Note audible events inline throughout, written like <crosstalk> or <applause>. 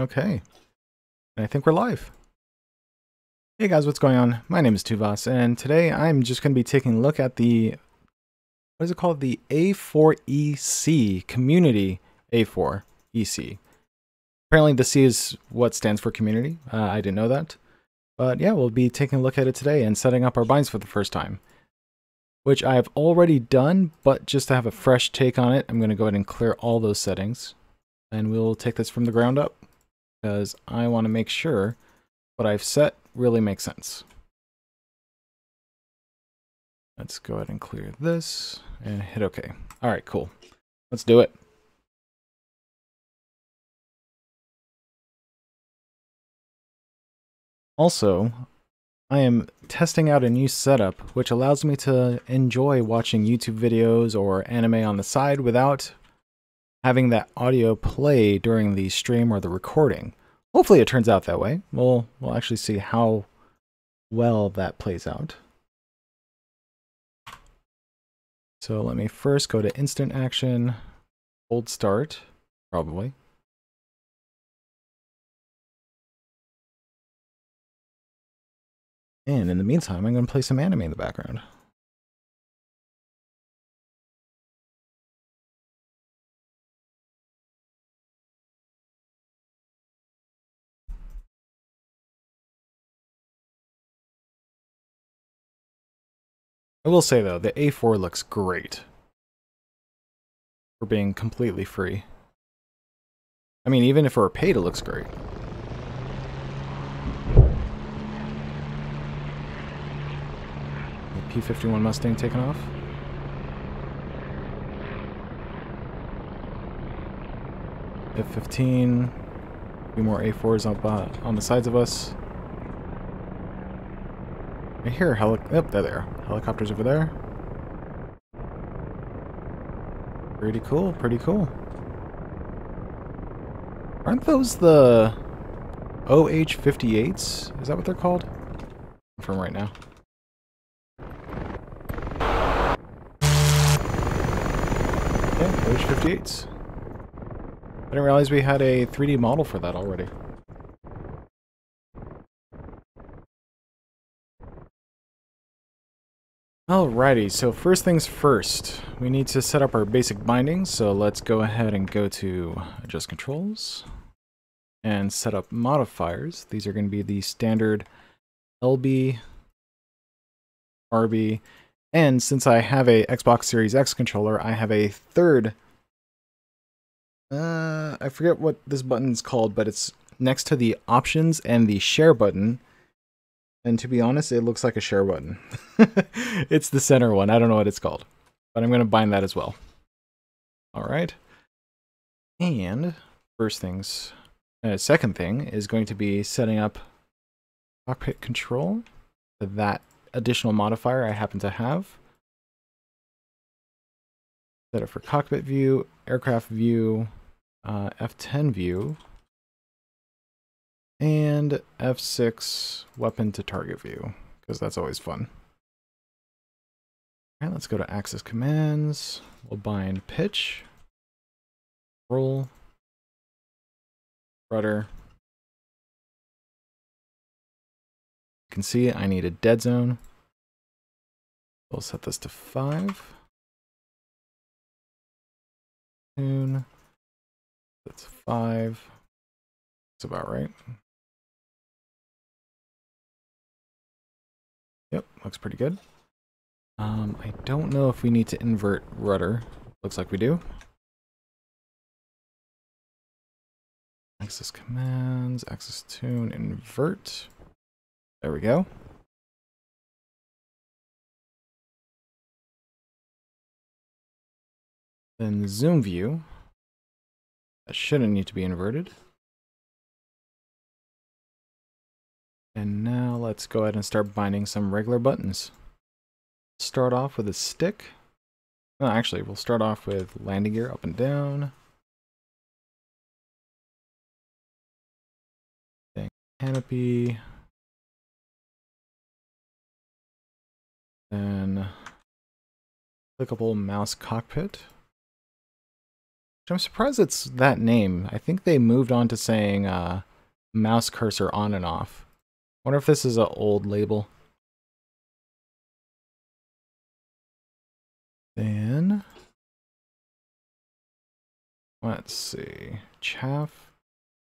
Okay. And I think we're live. Hey guys, what's going on? My name is Tuuvas, and today I'm just going to be taking a look at the, what is it called? The A4EC, Community A4 EC. Apparently the C is what stands for community. Uh, I didn't know that. But yeah, we'll be taking a look at it today and setting up our binds for the first time. Which I have already done, but just to have a fresh take on it, I'm going to go ahead and clear all those settings. And we'll take this from the ground up because I want to make sure what I've set really makes sense. Let's go ahead and clear this and hit OK. All right, cool. Let's do it. Also, I am testing out a new setup which allows me to enjoy watching YouTube videos or anime on the side without having that audio play during the stream or the recording. Hopefully it turns out that way. We'll, we'll actually see how well that plays out. So let me first go to instant action, hold start, probably. And in the meantime, I'm going to play some anime in the background. I will say though, the A4 looks great. For being completely free. I mean, even if we're paid, it looks great. The P-51 Mustang taken off. F-15. A few more A4s up uh, on the sides of us. I hear heli- there they are. Helicopters over there. Pretty cool, pretty cool. Aren't those the OH-58s? Is that what they're called? From right now. Yeah, OH-58s. I didn't realize we had a 3D model for that already. Alrighty, so first things first, we need to set up our basic bindings, so let's go ahead and go to Adjust Controls and set up modifiers. These are going to be the standard LB, RB, and since I have a Xbox Series X controller, I have a third, uh, I forget what this button is called, but it's next to the options and the share button, and to be honest, it looks like a share button. <laughs> it's the center one. I don't know what it's called. But I'm going to bind that as well. All right. And first things, uh, second thing is going to be setting up cockpit control that additional modifier I happen to have. Set it for cockpit view, aircraft view, uh, F10 view, and F6 weapon to target view, because that's always fun. Right, let's go to axis commands. We'll bind pitch, roll, rudder. You can see I need a dead zone. We'll set this to five. Tune. That's five. That's about right. Looks pretty good. Um, I don't know if we need to invert rudder. Looks like we do. Axis commands, axis tune, invert. There we go. Then zoom view. That shouldn't need to be inverted. And now let's go ahead and start binding some regular buttons. Start off with a stick. No, actually, we'll start off with landing gear up and down. Canopy. Then clickable mouse cockpit. I'm surprised it's that name. I think they moved on to saying uh, mouse cursor on and off. Wonder if this is an old label. Then, let's see. Chaff.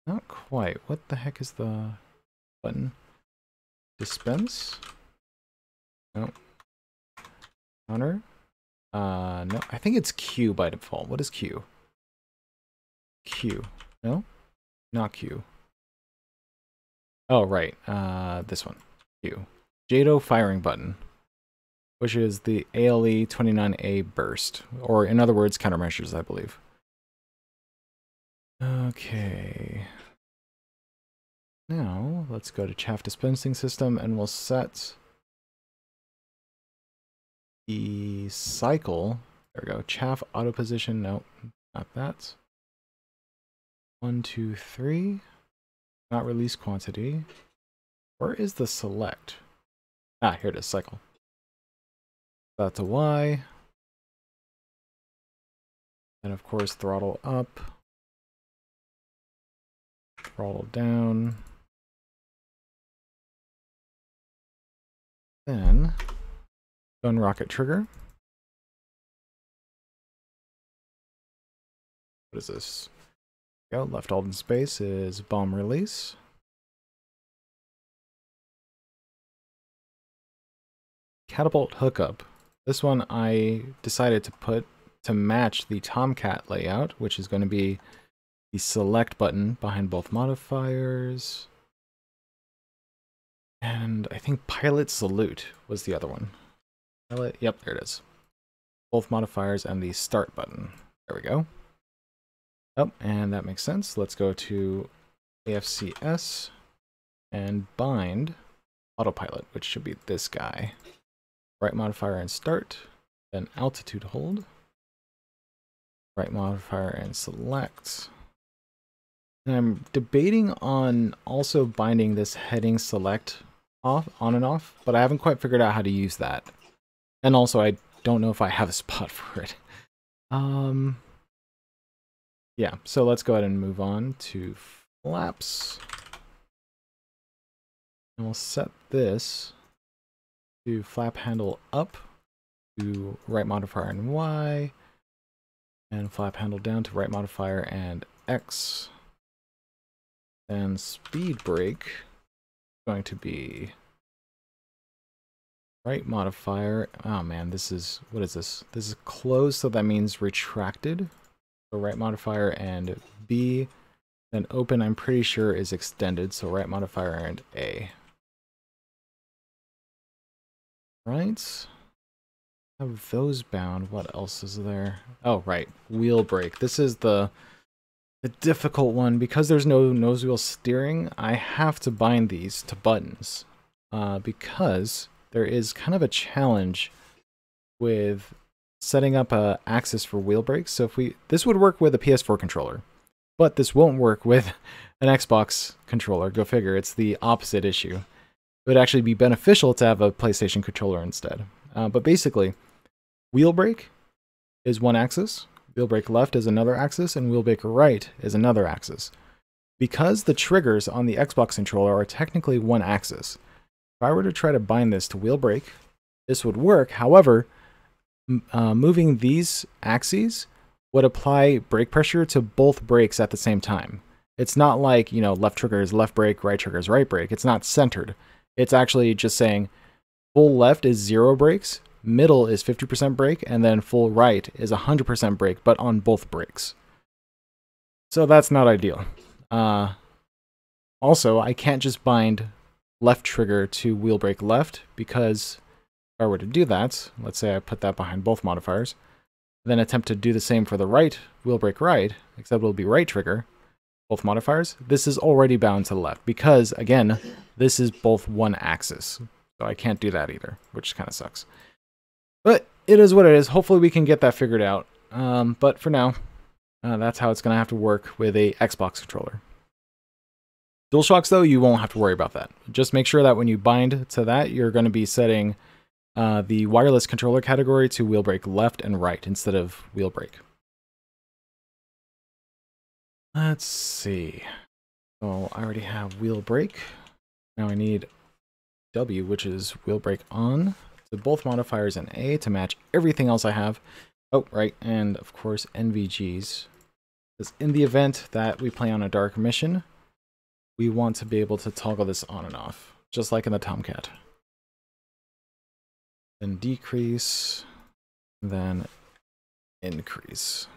Not quite. What the heck is the button? Dispense? No. Counter? Uh, no. I think it's Q by default. What is Q? Q. No? Not Q. Oh, right. Uh, this one. Q. Jado firing button, which is the ALE 29A burst, or in other words, countermeasures, I believe. Okay. Now, let's go to chaff dispensing system and we'll set the cycle. There we go. Chaff auto position. Nope, not that. One, two, three. Not release quantity. Where is the select? Ah, here it is, cycle. That's a Y. And of course, throttle up. Throttle down. Then, gun rocket trigger. What is this? Go, left in space is bomb release. Catapult hookup. This one I decided to put to match the Tomcat layout, which is going to be the select button behind both modifiers. And I think pilot salute was the other one. Pilot, yep, there it is. Both modifiers and the start button. There we go. Oh, and that makes sense. Let's go to AFCS and bind autopilot, which should be this guy. Right modifier and start, then altitude hold. Right modifier and select. And I'm debating on also binding this heading select off on and off, but I haven't quite figured out how to use that. And also I don't know if I have a spot <laughs> for it. Um yeah, so let's go ahead and move on to flaps. And we'll set this to flap handle up to right modifier and Y, and flap handle down to right modifier and X. And speed brake going to be right modifier. Oh man, this is, what is this? This is closed, so that means retracted. So right modifier and B. Then open, I'm pretty sure, is extended, so right modifier and A. Right? Have those bound. What else is there? Oh, right. Wheel brake. This is the the difficult one. Because there's no nose wheel steering, I have to bind these to buttons. Uh, because there is kind of a challenge with setting up a axis for wheel brakes. So if we, this would work with a PS4 controller, but this won't work with <laughs> an Xbox controller. Go figure, it's the opposite issue. It would actually be beneficial to have a PlayStation controller instead. Uh, but basically, wheel brake is one axis, wheel brake left is another axis, and wheel brake right is another axis. Because the triggers on the Xbox controller are technically one axis, if I were to try to bind this to wheel brake, this would work. However, uh, moving these axes would apply brake pressure to both brakes at the same time. It's not like, you know, left trigger is left brake, right trigger is right brake. It's not centered. It's actually just saying full left is zero brakes, middle is 50% brake, and then full right is 100% brake, but on both brakes. So that's not ideal. Uh, also, I can't just bind left trigger to wheel brake left because I were to do that, let's say I put that behind both modifiers, then attempt to do the same for the right wheel brake right, except it'll be right trigger, both modifiers, this is already bound to the left because, again, this is both one axis. So I can't do that either, which kind of sucks. But it is what it is. Hopefully we can get that figured out. Um, but for now, uh, that's how it's going to have to work with a Xbox controller. DualShocks, though, you won't have to worry about that. Just make sure that when you bind to that, you're going to be setting uh, the wireless controller category to wheel brake left and right instead of wheel brake. Let's see. So I already have wheel brake. Now I need W, which is wheel brake on. So both modifiers and A to match everything else I have. Oh, right, and of course NVGs. Because in the event that we play on a dark mission, we want to be able to toggle this on and off, just like in the Tomcat. Then decrease, then increase.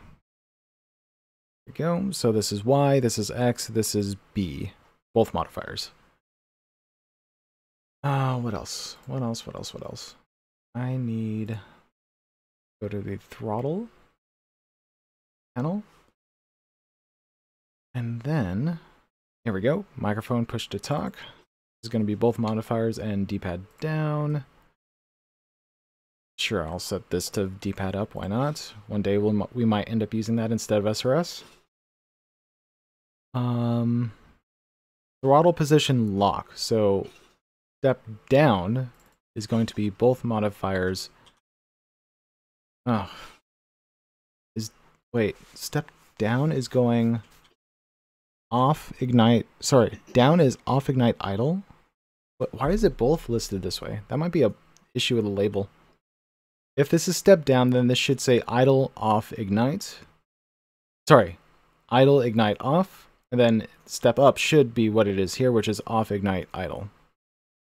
There we go. So this is Y, this is X, this is B. Both modifiers. Uh, what else? What else? What else? What else? I need go to the throttle panel. And then, here we go. Microphone push to talk. This is going to be both modifiers and D-pad down. Sure, I'll set this to D-pad up. Why not? One day we'll, we might end up using that instead of SRS. Um, throttle position lock. So step down is going to be both modifiers. Oh. Is wait, step down is going off ignite. Sorry, down is off ignite idle. But why is it both listed this way? That might be a issue with the label. If this is step down, then this should say idle off ignite. Sorry, idle ignite off, and then step up should be what it is here, which is off ignite idle.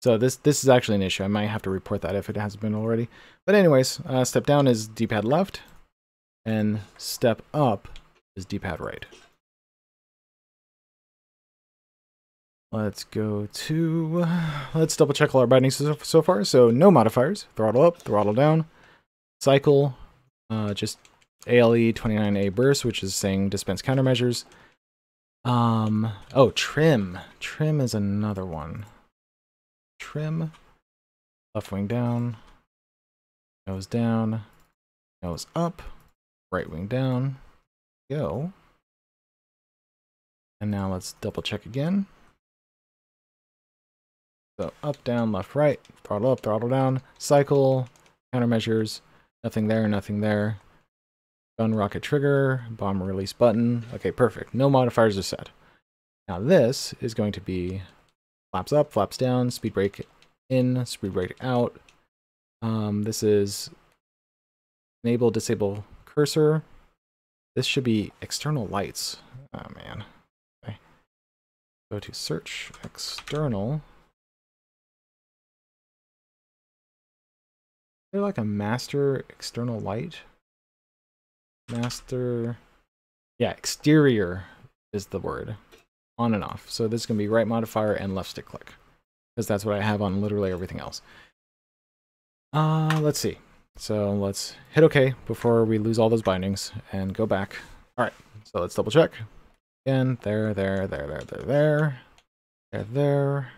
So this this is actually an issue. I might have to report that if it hasn't been already. But anyways, uh, step down is D-pad left, and step up is D-pad right. Let's go to, let's double check all our bindings so, so far. So no modifiers, throttle up, throttle down, cycle, uh, just ALE 29A burst, which is saying dispense countermeasures. Um, oh, trim. Trim is another one trim, left wing down, nose down, nose up, right wing down, go. And now let's double check again. So up, down, left, right, throttle up, throttle down, cycle, countermeasures, nothing there, nothing there. Gun rocket trigger, bomb release button. Okay, perfect. No modifiers are set. Now this is going to be flaps up, flaps down, speed brake in, speed brake out. Um, this is enable, disable cursor. This should be external lights. Oh man. Okay. Go to search external. There like a master external light? Master, yeah, exterior is the word on and off. So this is going to be right modifier and left stick click because that's what I have on literally everything else. Uh, let's see. So let's hit OK before we lose all those bindings and go back. All right, so let's double check. Again, there, there, there, there, there, there, there, there,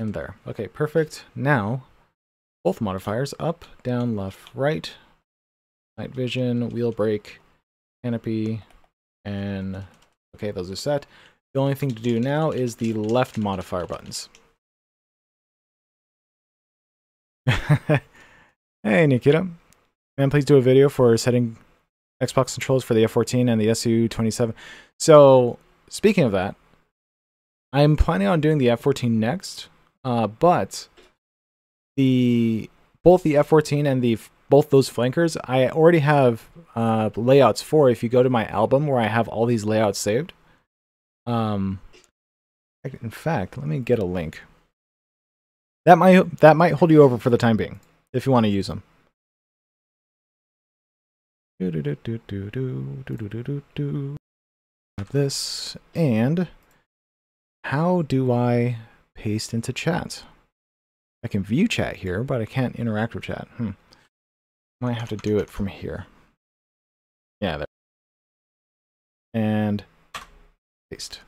and there. Okay, perfect. Now, both modifiers, up, down, left, right, night vision, wheel brake, canopy, and Okay, those are set. The only thing to do now is the left modifier buttons. <laughs> hey, Nikita. Man, please do a video for setting Xbox controls for the F14 and the SU27. So, speaking of that, I'm planning on doing the F14 next, uh, but the both the F14 and the both those flankers, I already have uh, layouts for. If you go to my album where I have all these layouts saved, um, in fact, let me get a link. That might that might hold you over for the time being if you want to use them. Do do do do do do do do do do. This and how do I paste into chat? I can view chat here, but I can't interact with chat. Hmm. Might have to do it from here. Yeah, there. And paste.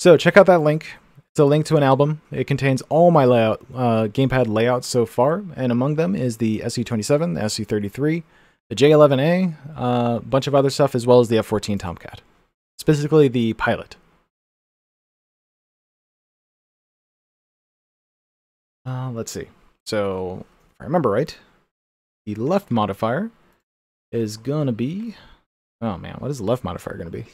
So check out that link. It's a link to an album. It contains all my layout, uh, gamepad layouts so far, and among them is the SU27, the SU33, the J11A, a uh, bunch of other stuff, as well as the F14 Tomcat, specifically the pilot. Uh, let's see. So, if I remember right, the left modifier is gonna be Oh man, what is the left modifier going to be?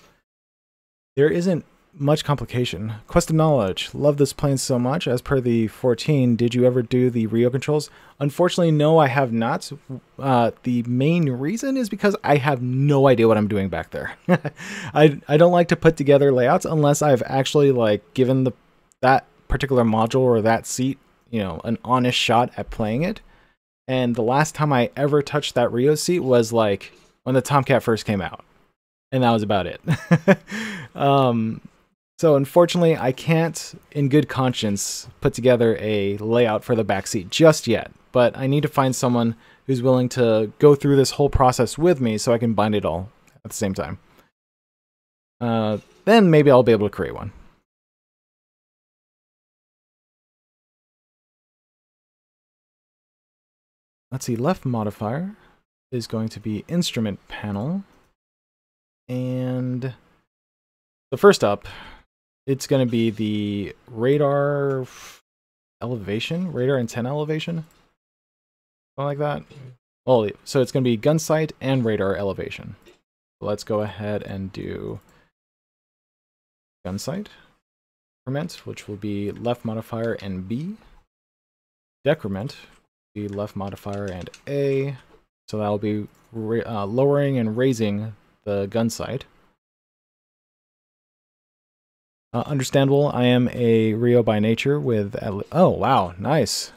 There isn't much complication. Quest of Knowledge. Love this plane so much. As per the 14, did you ever do the Rio controls? Unfortunately, no, I have not. Uh, the main reason is because I have no idea what I'm doing back there. <laughs> I, I don't like to put together layouts unless I've actually like given the that particular module or that seat, you know, an honest shot at playing it. And the last time I ever touched that Rio seat was like when the Tomcat first came out. And that was about it. <laughs> um, so unfortunately, I can't, in good conscience, put together a layout for the back seat just yet. But I need to find someone who's willing to go through this whole process with me so I can bind it all at the same time. Uh, then maybe I'll be able to create one. Let's see, left modifier is going to be instrument panel. And the first up, it's going to be the radar elevation, radar antenna elevation, something like that. Well, so it's going to be gun sight and radar elevation. Let's go ahead and do gun sight increment, which will be left modifier and B. Decrement, be left modifier and A. So that'll be uh, lowering and raising the gun sight. Uh, understandable, I am a Rio by nature with... Oh, wow, nice.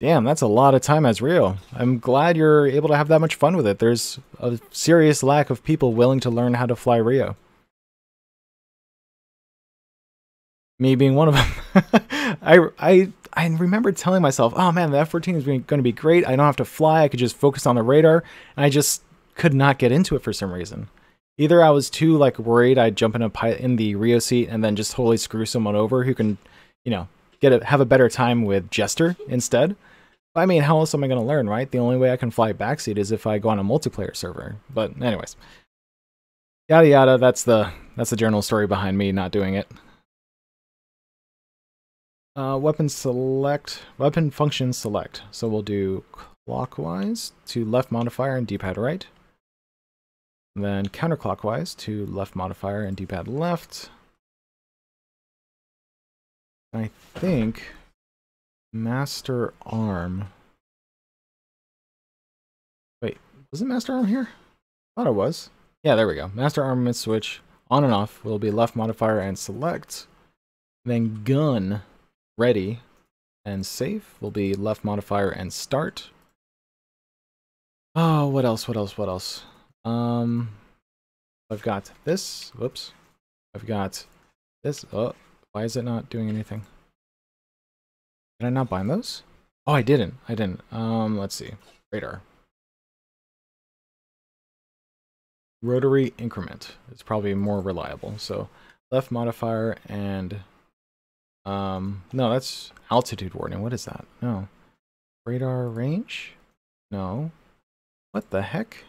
Damn, that's a lot of time as Rio. I'm glad you're able to have that much fun with it. There's a serious lack of people willing to learn how to fly Rio. Me being one of them. <laughs> I, I, I remember telling myself, oh man, the F-14 is going to be great. I don't have to fly. I could just focus on the radar. And I just could not get into it for some reason either I was too like worried I'd jump in a pi- in the Rio seat and then just totally screw someone over who can, you know, get a have a better time with Jester instead. I mean, how else am I going to learn, right? The only way I can fly backseat is if I go on a multiplayer server. But anyways, yada yada. That's the that's the journal story behind me not doing it. Uh, weapon select, weapon function select. So we'll do clockwise to left modifier and D-pad right. Then counterclockwise to left modifier and D-pad left. I think master arm. Wait, was it master arm here? Thought it was. Yeah, there we go. Master armament switch on and off will be left modifier and select. Then gun ready and safe will be left modifier and start. Oh, what else? What else? What else? Um, I've got this. Whoops. I've got this. Oh, why is it not doing anything? Did I not bind those? Oh, I didn't. I didn't. Um, let's see. Radar. Rotary increment is probably more reliable. So left modifier and um, no, that's altitude warning. What is that? No. Radar range? No. What the heck?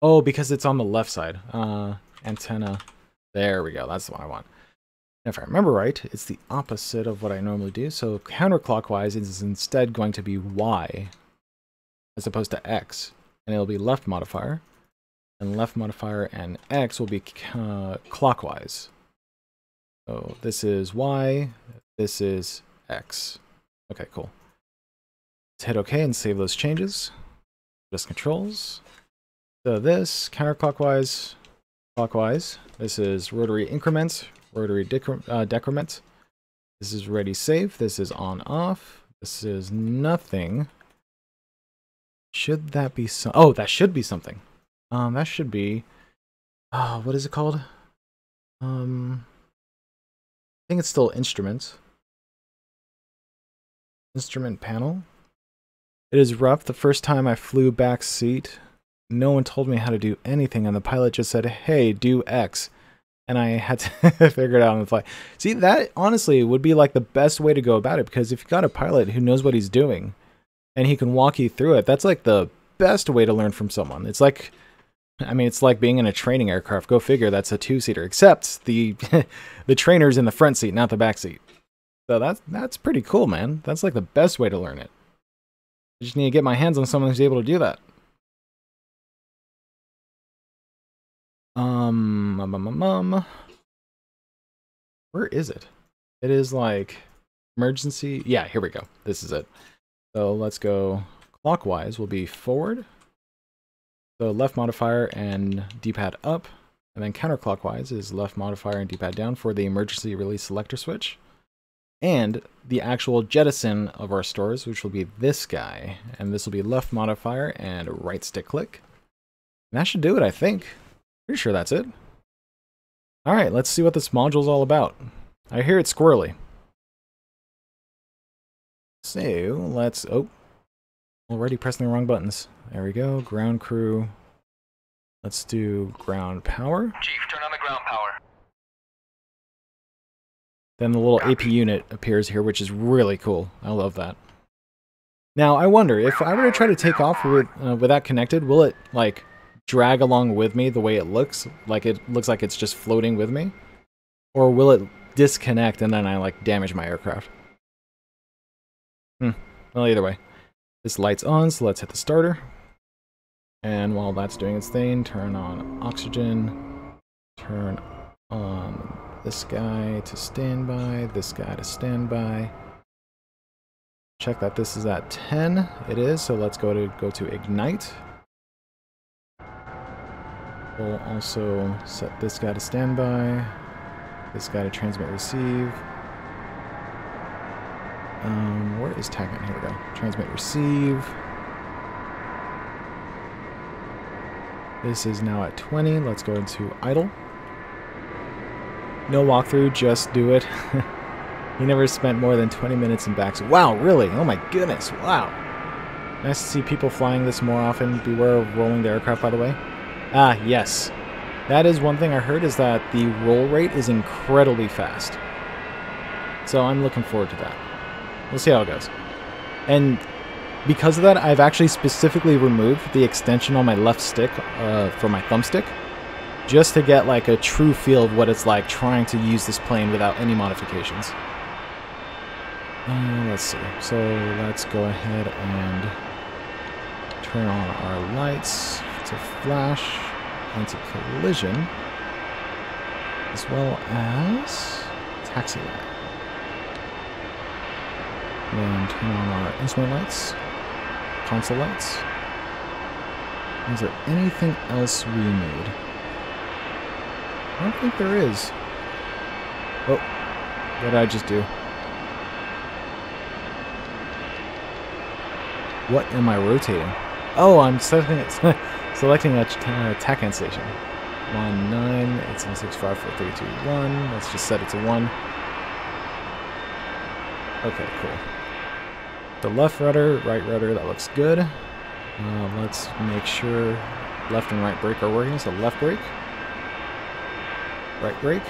Oh, because it's on the left side. Uh, antenna. There we go. That's the one I want. And if I remember right, it's the opposite of what I normally do. So counterclockwise is instead going to be Y as opposed to X. And it'll be left modifier. And left modifier and X will be uh, clockwise. So this is Y, this is X. Okay, cool. Let's hit OK and save those changes. Just controls. So this, counterclockwise, clockwise. This is rotary increments, rotary uh, decrement. This is ready save. This is on off. This is nothing. Should that be some? Oh, that should be something. Um, that should be. Oh, what is it called? Um, think it's still instruments. Instrument panel. It is rough. The first time I flew back seat, no one told me how to do anything, and the pilot just said, hey, do X. And I had to <laughs> figure it out on the fly. See, that honestly would be like the best way to go about it because if you got a pilot who knows what he's doing and he can walk you through it, that's like the best way to learn from someone. It's like, I mean, it's like being in a training aircraft. Go figure, that's a two seater, except the <laughs> the trainer's in the front seat, not the back seat. So that's that's pretty cool, man. That's like the best way to learn it. I just need to get my hands on someone who's able to do that. Um, um, um, um, um. Where is it? It is like emergency. Yeah, here we go. This is it. So let's go clockwise We'll be forward. So left modifier and D-pad up. And then counterclockwise is left modifier and D-pad down for the emergency release selector switch. And the actual jettison of our stores, which will be this guy. And this will be left modifier and right stick click. And that should do it, I think. Pretty sure that's it. Alright, let's see what this module's all about. I hear it's squirrely. So, let's... Oh, already pressing the wrong buttons. There we go, ground crew. Let's do ground power. Chief, turn on the ground power. Then the little AP unit appears here, which is really cool. I love that. Now, I wonder, if I were to try to take off with, uh, with that connected, will it, like, drag along with me the way it looks? Like, it looks like it's just floating with me? Or will it disconnect and then I, like, damage my aircraft? Hmm. Well, either way. This light's on, so let's hit the starter. And while that's doing its thing, turn on oxygen, turn on this guy to standby, this guy to standby. Check that this is at 10. It is, so let's go to go to ignite. We'll also set this guy to standby, this guy to transmit receive. Um, where is TACAN? Here we go. Transmit receive. This is now at 20. Let's go into idle. No walkthrough, just do it. <laughs> he never spent more than 20 minutes in backs. Wow, really? Oh my goodness, wow. Nice to see people flying this more often. Beware of rolling the aircraft, by the way. Ah, yes. That is one thing I heard, is that the roll rate is incredibly fast. So I'm looking forward to that. We'll see how it goes. And because of that, I've actually specifically removed the extension on my left stick uh, for my thumbstick, just to get like a true feel of what it's like trying to use this plane without any modifications. Uh, let's see. So let's go ahead and turn on our lights to flash and to collision, as well as taxi light. Then turn on our instrument lights, console lights. Is there anything else we need? I don't think there is. Oh, what did I just do? What am I rotating? Oh, I'm selecting, <laughs> selecting a uh, TACAN station. 1, 9, 8, 7, 6, 5, 4, 3, 2, 1. Let's just set it to 1. Okay, cool. The left rudder, right rudder, that looks good. Uh, let's make sure left and right brake are working. So left brake, right brake.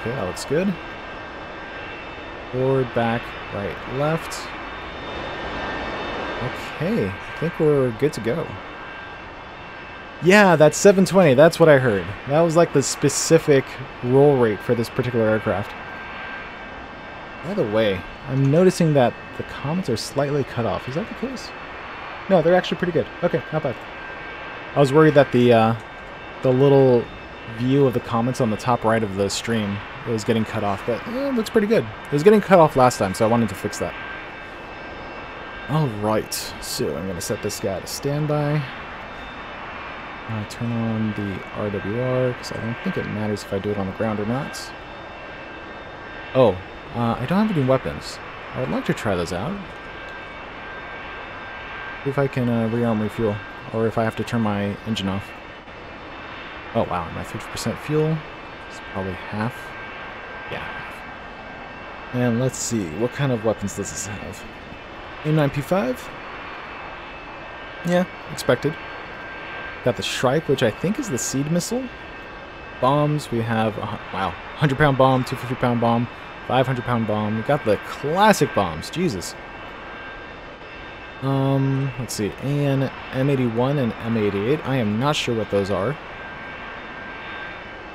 Okay, that looks good. Forward, back, right, left. Okay, I think we're good to go. Yeah, that's 720. That's what I heard. That was like the specific roll rate for this particular aircraft. By the way, I'm noticing that the comments are slightly cut off. Is that the case? No, they're actually pretty good. Okay, not bad. I was worried that the uh, the little view of the comments on the top right of the stream was getting cut off, but eh, it looks pretty good. It was getting cut off last time, so I wanted to fix that. Alright, so I'm going to set this guy to standby. Uh, turn on the RWR, because I don't think it matters if I do it on the ground or not. Oh, uh, I don't have any weapons. I would like to try those out. See If I can uh, rearm refuel, or if I have to turn my engine off. Oh wow, my 50% fuel is probably half. Yeah, And let's see, what kind of weapons does this have? M9P5? Yeah, expected. Got the Shrike, which I think is the SEAD missile. Bombs, we have, uh, wow, 100 pound bomb, 250 pound bomb, 500 pound bomb. We got the classic bombs. Jesus. Um, let's see. AN M81 and M88. I am not sure what those are.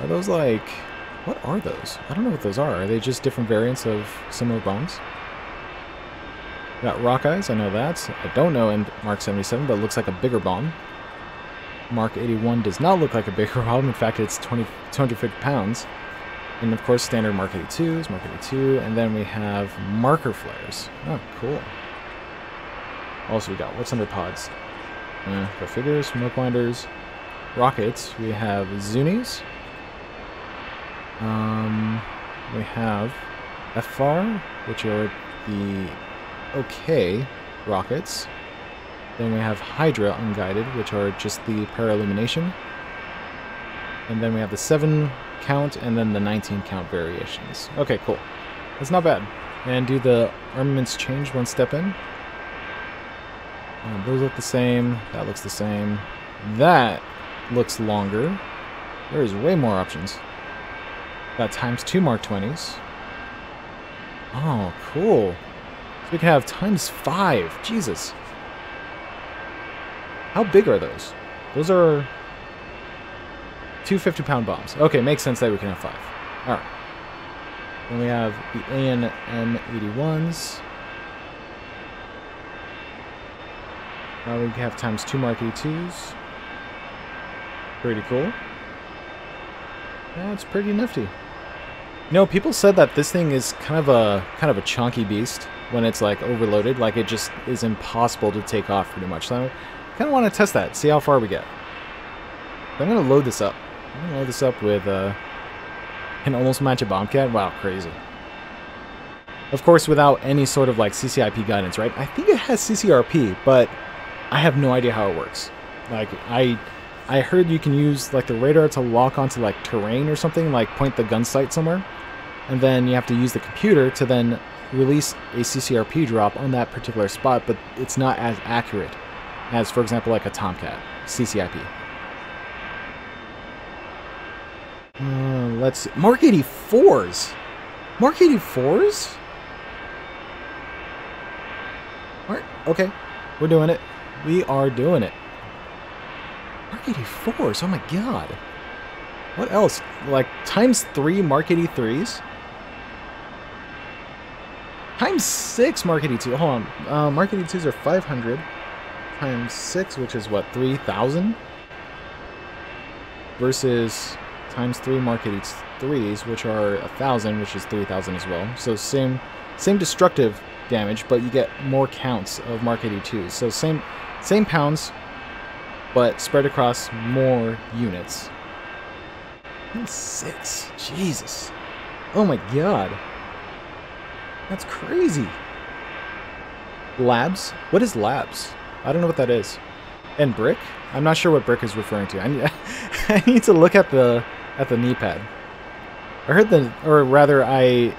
Are those like... What are those? I don't know what those are. Are they just different variants of similar bombs? Got Rockeyes, I know that. I don't know in Mark 77, but it looks like a bigger bomb. Mark 81 does not look like a bigger <laughs> bomb. In fact, it's 20, 250 pounds. And of course, standard Mark 82s, Mark 82, and then we have marker flares. Oh, cool. Also, we got what's under pods? Uh, got figures, smoke winders, rockets. We have Zunis. Um, we have FR, which are the okay rockets. Then we have Hydra unguided, which are just the para-illumination. And then we have the 7 count and then the 19 count variations. Okay, cool. That's not bad. And do the armaments change one step in? Um, those look the same. That looks the same. That looks longer. There's way more options. That times 2 Mark 20s. Oh, cool. So we can have times 5. Jesus. How big are those? Those are two 50 pound bombs. Okay, makes sense that we can have five. Alright. Then we have the AN 81s. Now we have times two Mark 82s. Pretty cool. That's pretty nifty. You know, people said that this thing is kind of a kind of a chunky beast when it's like overloaded. Like it just is impossible to take off pretty much. So I kind of want to test that, see how far we get. I'm gonna load this up. I'm load this up with uh, almost match a Bombcat. Wow, crazy. Of course, without any sort of like CCIP guidance, right? I think it has CCRP, but I have no idea how it works. Like I I heard you can use like the radar to lock onto like terrain or something, like point the gun sight somewhere, and then you have to use the computer to then release a CCRP drop on that particular spot, but it's not as accurate as, for example, like a Tomcat CCIP. Uh, let's see. Mark 84s. Mark 84s? Mark, okay, we're doing it. We are doing it. Mark 84s, oh my god. What else? Like, times 3 Mark 83s? Times 6 Mark 82. Hold on. Uh, Mark 82s are 500 times 6, which is what, 3,000? Versus times 3 Mark 83s, which are a 1,000, which is 3,000 as well. So same, same destructive damage, but you get more counts of Mark 82s. So same, same pounds, but spread across more units. Six. Jesus. Oh my god. That's crazy. Labs? What is labs? I don't know what that is. And brick? I'm not sure what brick is referring to. I need <laughs> to look at the at the knee pad. I heard the, or rather, I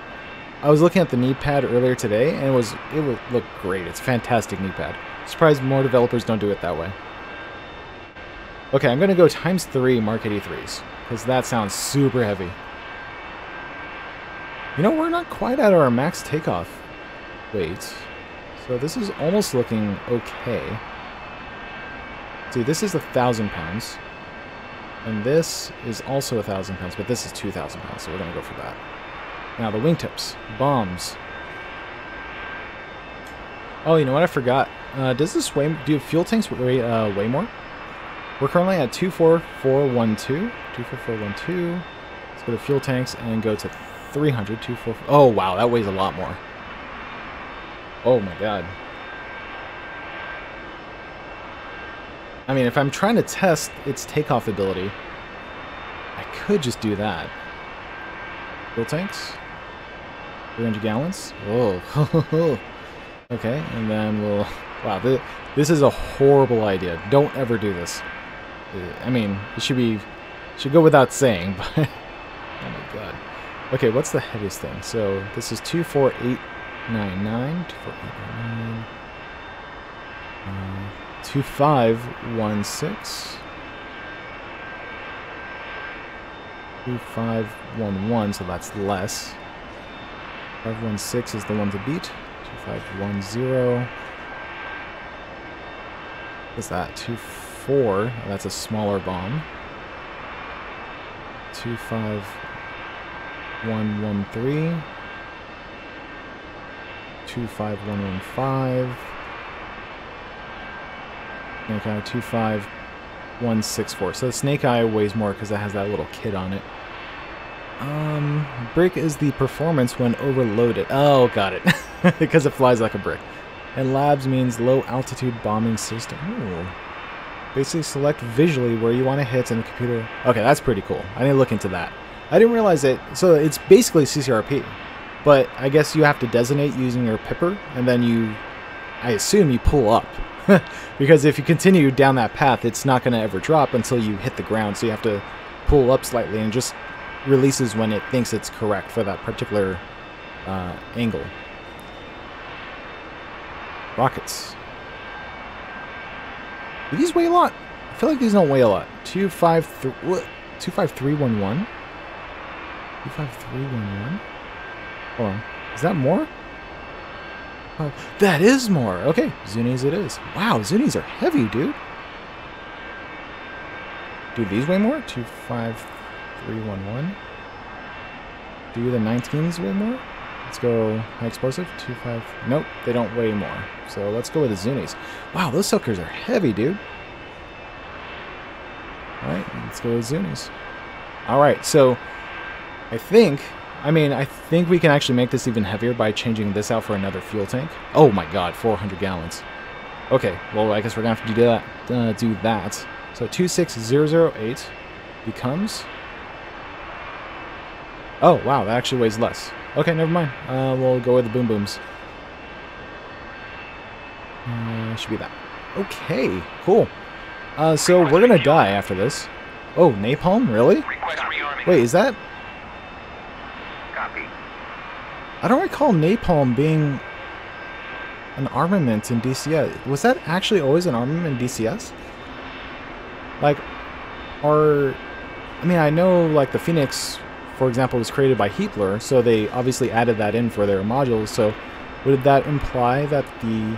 I was looking at the knee pad earlier today, and it was it would look great. It's a fantastic knee pad. Surprised more developers don't do it that way. Okay, I'm gonna go times three Mark 83s because that sounds super heavy. You know, we're not quite at our max takeoff weight. So this is almost looking okay. See, this is a thousand pounds. And this is also a thousand pounds, but this is 2,000 pounds, so we're gonna go for that. Now the wingtips, bombs. Oh, you know what? I forgot. Uh, does this weigh? Do fuel tanks weigh uh, weigh more? We're currently at 24412. 24412. Let's go to fuel tanks and go to 300. 244. Oh wow, that weighs a lot more. Oh my god. I mean, if I'm trying to test its takeoff ability, I could just do that. Fuel tanks. 300 gallons. Oh. <laughs> okay, and then we'll... Wow, this, this is a horrible idea. Don't ever do this. Uh, I mean, it should be... should go without saying, <laughs> but... oh my god. Okay, what's the heaviest thing? So, this is 248 nine nine two four eight nine uh, two five one six. two five one one so that's less. five one six is the one to beat. two five one zero. What's that? two four that's a smaller bomb. two five one one three. 25115. Okay, 25 164. So the Snake Eye weighs more because it has that little kit on it. Um, brick is the performance when overloaded. Oh, got it. <laughs> because it flies like a brick. And labs means low altitude bombing system. Ooh. Basically select visually where you want to hit in the computer. Okay, that's pretty cool. I need to look into that. I didn't realize it. So it's basically CCRP. But I guess you have to designate using your pipper, and then you, I assume you pull up. <laughs> because if you continue down that path, it's not going to ever drop until you hit the ground. So you have to pull up slightly and just releases when it thinks it's correct for that particular uh, angle. Rockets. Do these weigh a lot? I feel like these don't weigh a lot. 253 what? 25311? 25311? Hold on. Is that more? <laughs> That is more. Okay, Zunis it is. Wow, Zunis are heavy, dude. Do these weigh more? 25311. Do the 19s weigh more? Let's go high explosive. Two five. Nope, they don't weigh more. So let's go with the Zunis. Wow, those suckers are heavy, dude. All right, let's go with Zunis. All right, so I think, I mean, I think we can actually make this even heavier by changing this out for another fuel tank. Oh my god, 400 gallons. Okay, well, I guess we're gonna have to do that. Uh, do that. So 26008 becomes. Oh wow, that actually weighs less. Okay, never mind. Uh, we'll go with the boom booms. Uh, should be that. Okay, cool. Uh, so we're gonna die after this. Oh, napalm? Really? Wait, is that... Copy. I don't recall napalm being an armament in DCS. Was that actually always an armament in DCS? Like, or... I mean, I know, like, the Phoenix for example, was created by Heatblur, so they obviously added that in for their modules. So would that imply that the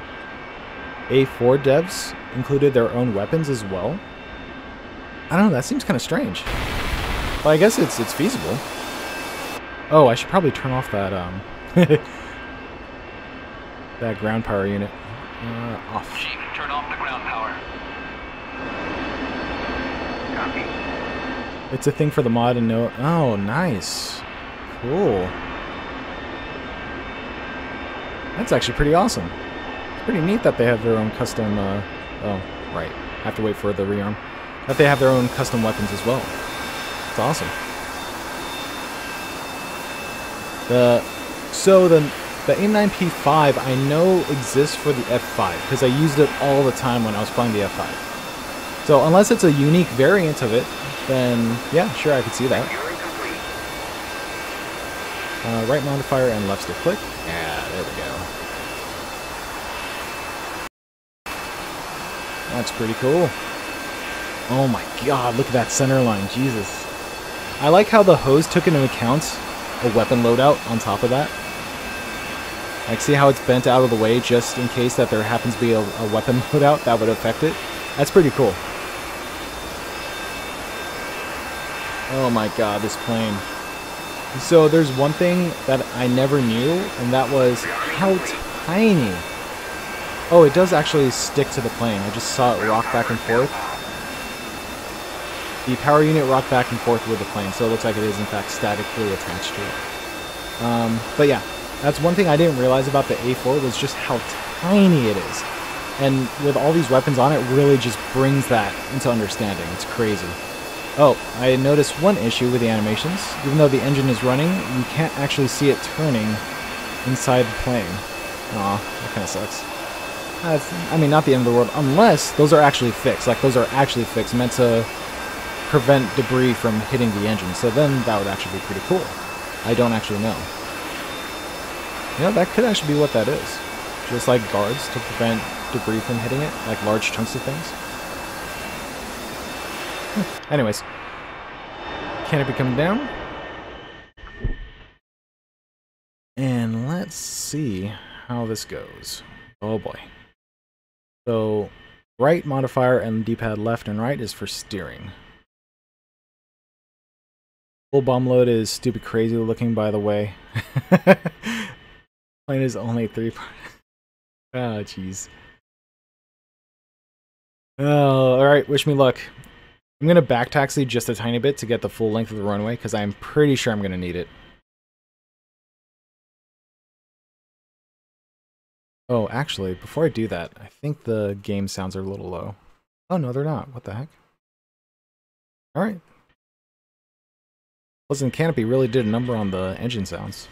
A4 devs included their own weapons as well? I don't know, that seems kind of strange. But I guess it's it's feasible. Oh, I should probably turn off that um <laughs> that ground power unit. Uh, off. Chief, turn off the ground power. Copy. It's a thing for the mod and no. Oh, nice. Cool. That's actually pretty awesome. It's pretty neat that they have their own custom. Uh, oh, right. I have to wait for the rearm. That they have their own custom weapons as well. It's awesome. The so the the A9P5 I know exists for the F5 because I used it all the time when I was playing the F5. So unless it's a unique variant of it, then yeah, sure, I could see that. Uh, right modifier and left stick click. Yeah, there we go. That's pretty cool. Oh my god, look at that center line, Jesus. I like how the hose took into account a weapon loadout on top of that. Like, see how it's bent out of the way just in case that there happens to be a, a weapon <laughs> loadout that would affect it? That's pretty cool. Oh my god, this plane. So there's one thing that I never knew, and that was how tiny. Oh, it does actually stick to the plane. I just saw it rock back and forth. The power unit rocked back and forth with the plane, so it looks like it is in fact statically attached to it. Um, but yeah, that's one thing I didn't realize about the A4 was just how tiny it is. And with all these weapons on it, really just brings that into understanding. It's crazy. Oh, I noticed one issue with the animations. Even though the engine is running, you can't actually see it turning inside the plane. Aw, that kind of sucks. That's, I mean, not the end of the world, unless those are actually fixed. Like, those are actually fixed, meant to prevent debris from hitting the engine. So then that would actually be pretty cool. I don't actually know. You know, that could actually be what that is. Just like guards to prevent debris from hitting it, like large chunks of things. Anyways, canopy coming down. And let's see how this goes. Oh boy. So, right modifier and D-pad left and right is for steering. Full bomb load is stupid crazy looking, by the way. <laughs> Plane is only three. oh, <laughs> jeez. Oh, all right. Wish me luck. I'm going to back taxi just a tiny bit to get the full length of the runway because I'm pretty sure I'm going to need it. Oh, actually, before I do that, I think the game sounds are a little low. Oh, no, they're not. What the heck? All right. Listen, Canopy really did a number on the engine sounds.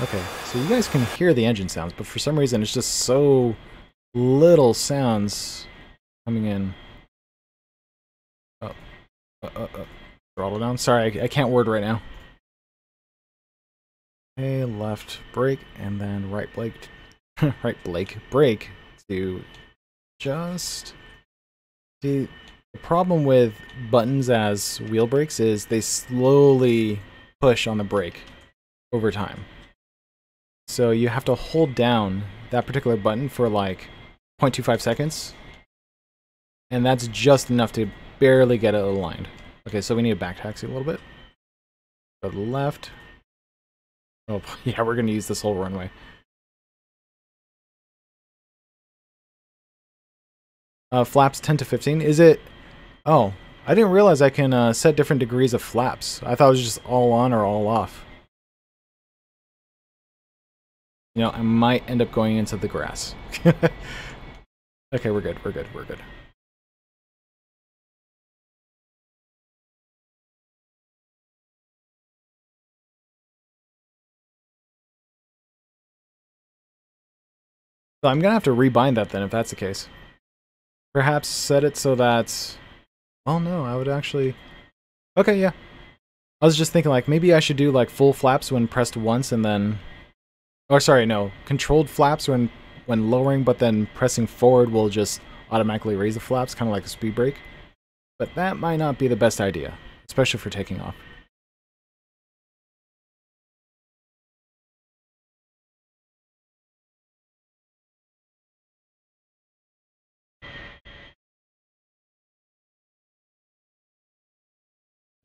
Okay, so you guys can hear the engine sounds, but for some reason it's just so little sounds coming in. Oh, uh, uh, uh. Throttle down. Sorry, I, I can't word right now. Okay, left brake and then right brake, <laughs> right Blake brake to just. See, the problem with buttons as wheel brakes is they slowly push on the brake over time. So you have to hold down that particular button for like 0.25 seconds. And that's just enough to barely get it aligned. Okay, so we need a back taxi a little bit. Go to the left. Oh, <laughs> yeah, we're going to use this whole runway. Uh, flaps 10 to 15. Is it... Oh, I didn't realize I can uh, set different degrees of flaps. I thought it was just all on or all off. You know, I might end up going into the grass. <laughs> okay, we're good, we're good, we're good. So I'm gonna have to rebind that then if that's the case. Perhaps set it so that... Oh no, I would actually... Okay, yeah. I was just thinking like, maybe I should do like full flaps when pressed once and then or sorry, no, controlled flaps when when lowering, but then pressing forward will just automatically raise the flaps, kind of like a speed brake. But that might not be the best idea, especially for taking off.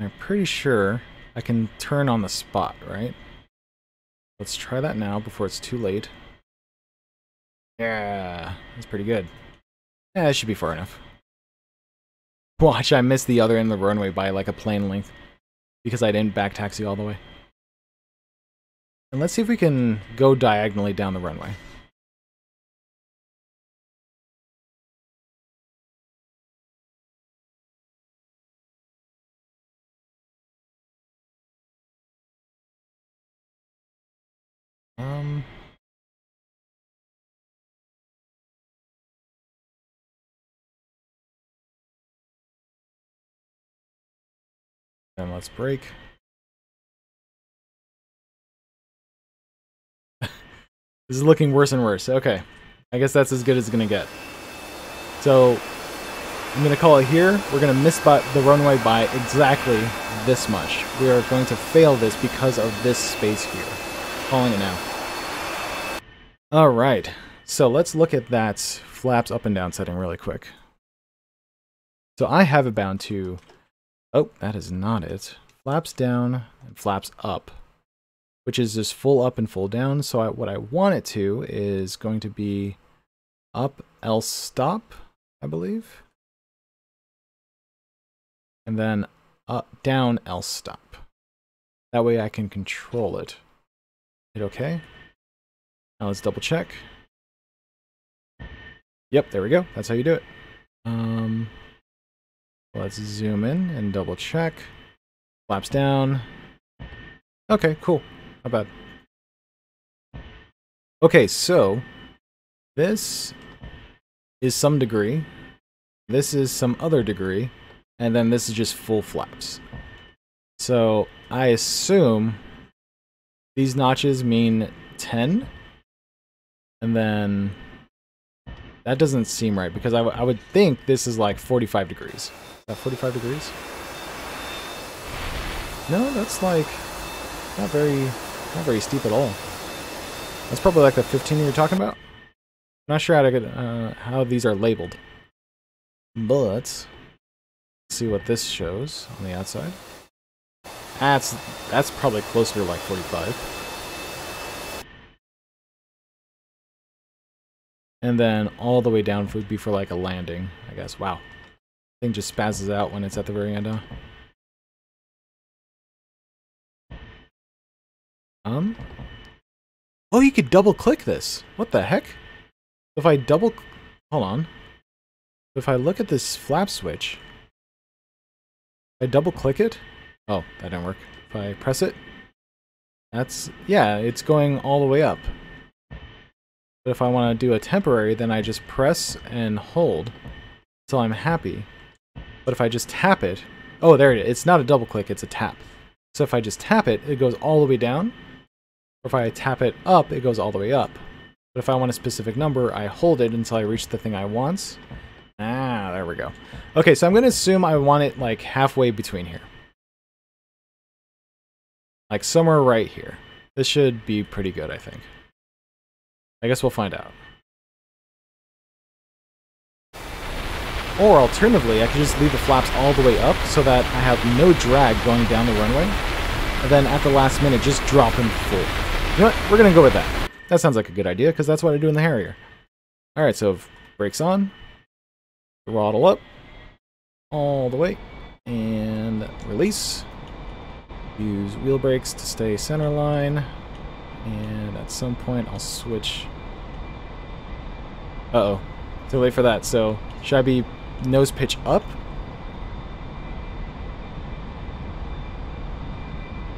I'm pretty sure I can turn on the spot, right? Let's try that now before it's too late. Yeah, that's pretty good. Yeah, it should be far enough. Watch, I missed the other end of the runway by like a plane length because I didn't back taxi all the way. And let's see if we can go diagonally down the runway. Um. Then let's break. <laughs> this is looking worse and worse. Okay. I guess that's as good as it's going to get. So, I'm going to call it here. We're going to miss the runway by exactly this much. We are going to fail this because of this space here. Calling it now. All right, so let's look at that flaps up and down setting really quick. So I have it bound to, oh, that is not it. Flaps down and flaps up, which is just full up and full down. So I, what I want it to is going to be up, else stop, I believe. And then up, down, else stop. That way I can control it. Hit OK. Now let's double check. Yep, there we go. That's how you do it. Um, let's zoom in and double check. Flaps down. Okay, cool. Not bad. Okay, so this is some degree. This is some other degree. And then this is just full flaps. So I assume these notches mean 10 and then that doesn't seem right because I, I would think this is like 45 degrees. Is that 45 degrees? No, that's like not very, not very steep at all. That's probably like the 15 you're talking about. I'm not sure how to get, uh, how these are labeled, but see what this shows on the outside. That's that's probably closer to like 45. And then all the way down would be for like a landing, I guess. Wow. Thing just spazzes out when it's at the very end, huh? Um. Oh, you could double click this. What the heck? If I double, hold on. If I look at this flap switch, I double click it. Oh, that didn't work. If I press it, that's, yeah, it's going all the way up. But if I want to do a temporary, then I just press and hold until I'm happy. But if I just tap it, oh, there it is. It's not a double click, it's a tap. So if I just tap it, it goes all the way down. Or if I tap it up, it goes all the way up. But if I want a specific number, I hold it until I reach the thing I want. Ah, there we go. Okay, so I'm going to assume I want it like halfway between here. Like somewhere right here. This should be pretty good, I think. I guess we'll find out. Or alternatively, I could just leave the flaps all the way up so that I have no drag going down the runway. And then at the last minute, just drop them full. You know what? We're going to go with that. That sounds like a good idea, because that's what I do in the Harrier. Alright, so brakes on. Throttle up. All the way. And release. Use wheel brakes to stay center line. And at some point, I'll switch... Uh-oh. Too late for that. So, should I be nose pitch up?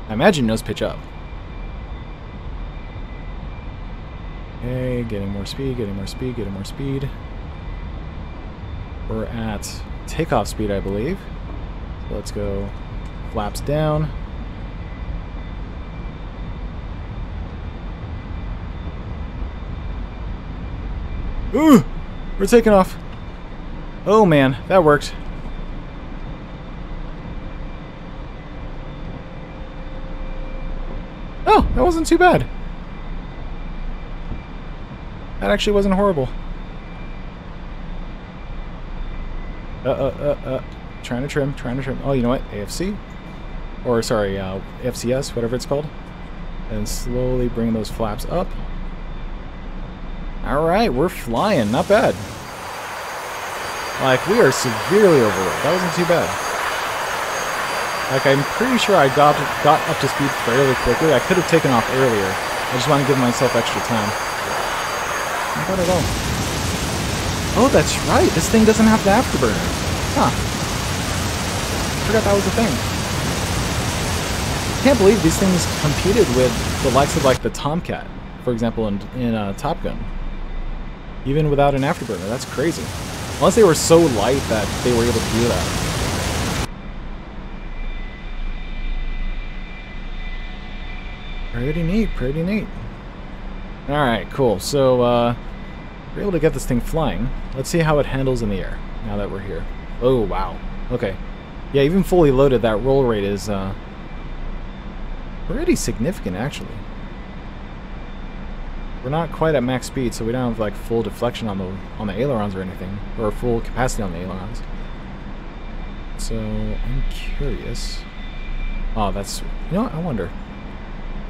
I imagine nose pitch up. Okay, getting more speed, getting more speed, getting more speed. We're at takeoff speed, I believe. So let's go flaps down. Ooh! We're taking off. Oh man, that worked. Oh, that wasn't too bad. That actually wasn't horrible. Uh, uh, uh, uh. Trying to trim, trying to trim. Oh, you know what? AFC? Or, sorry, uh, FCS, whatever it's called. And slowly bring those flaps up. Alright, we're flying. Not bad. Like, we are severely overloaded. That wasn't too bad. Like, I'm pretty sure I got, got up to speed fairly quickly. I could have taken off earlier. I just want to give myself extra time. Not bad at all. Oh, that's right. This thing doesn't have the afterburner. Huh. Forgot that was a thing. Can't believe these things competed with the likes of like the Tomcat, for example, in, in uh, Top Gun. Even without an afterburner, that's crazy. Unless they were so light that they were able to do that. Pretty neat, pretty neat. Alright, cool. So, uh, we're able to get this thing flying. Let's see how it handles in the air, now that we're here. Oh, wow. Okay. Yeah, even fully loaded, that roll rate is, uh, pretty significant, actually. We're not quite at max speed, so we don't have, like, full deflection on the, on the ailerons or anything, or full capacity on the ailerons. So, I'm curious. Oh, that's, you know what, I wonder.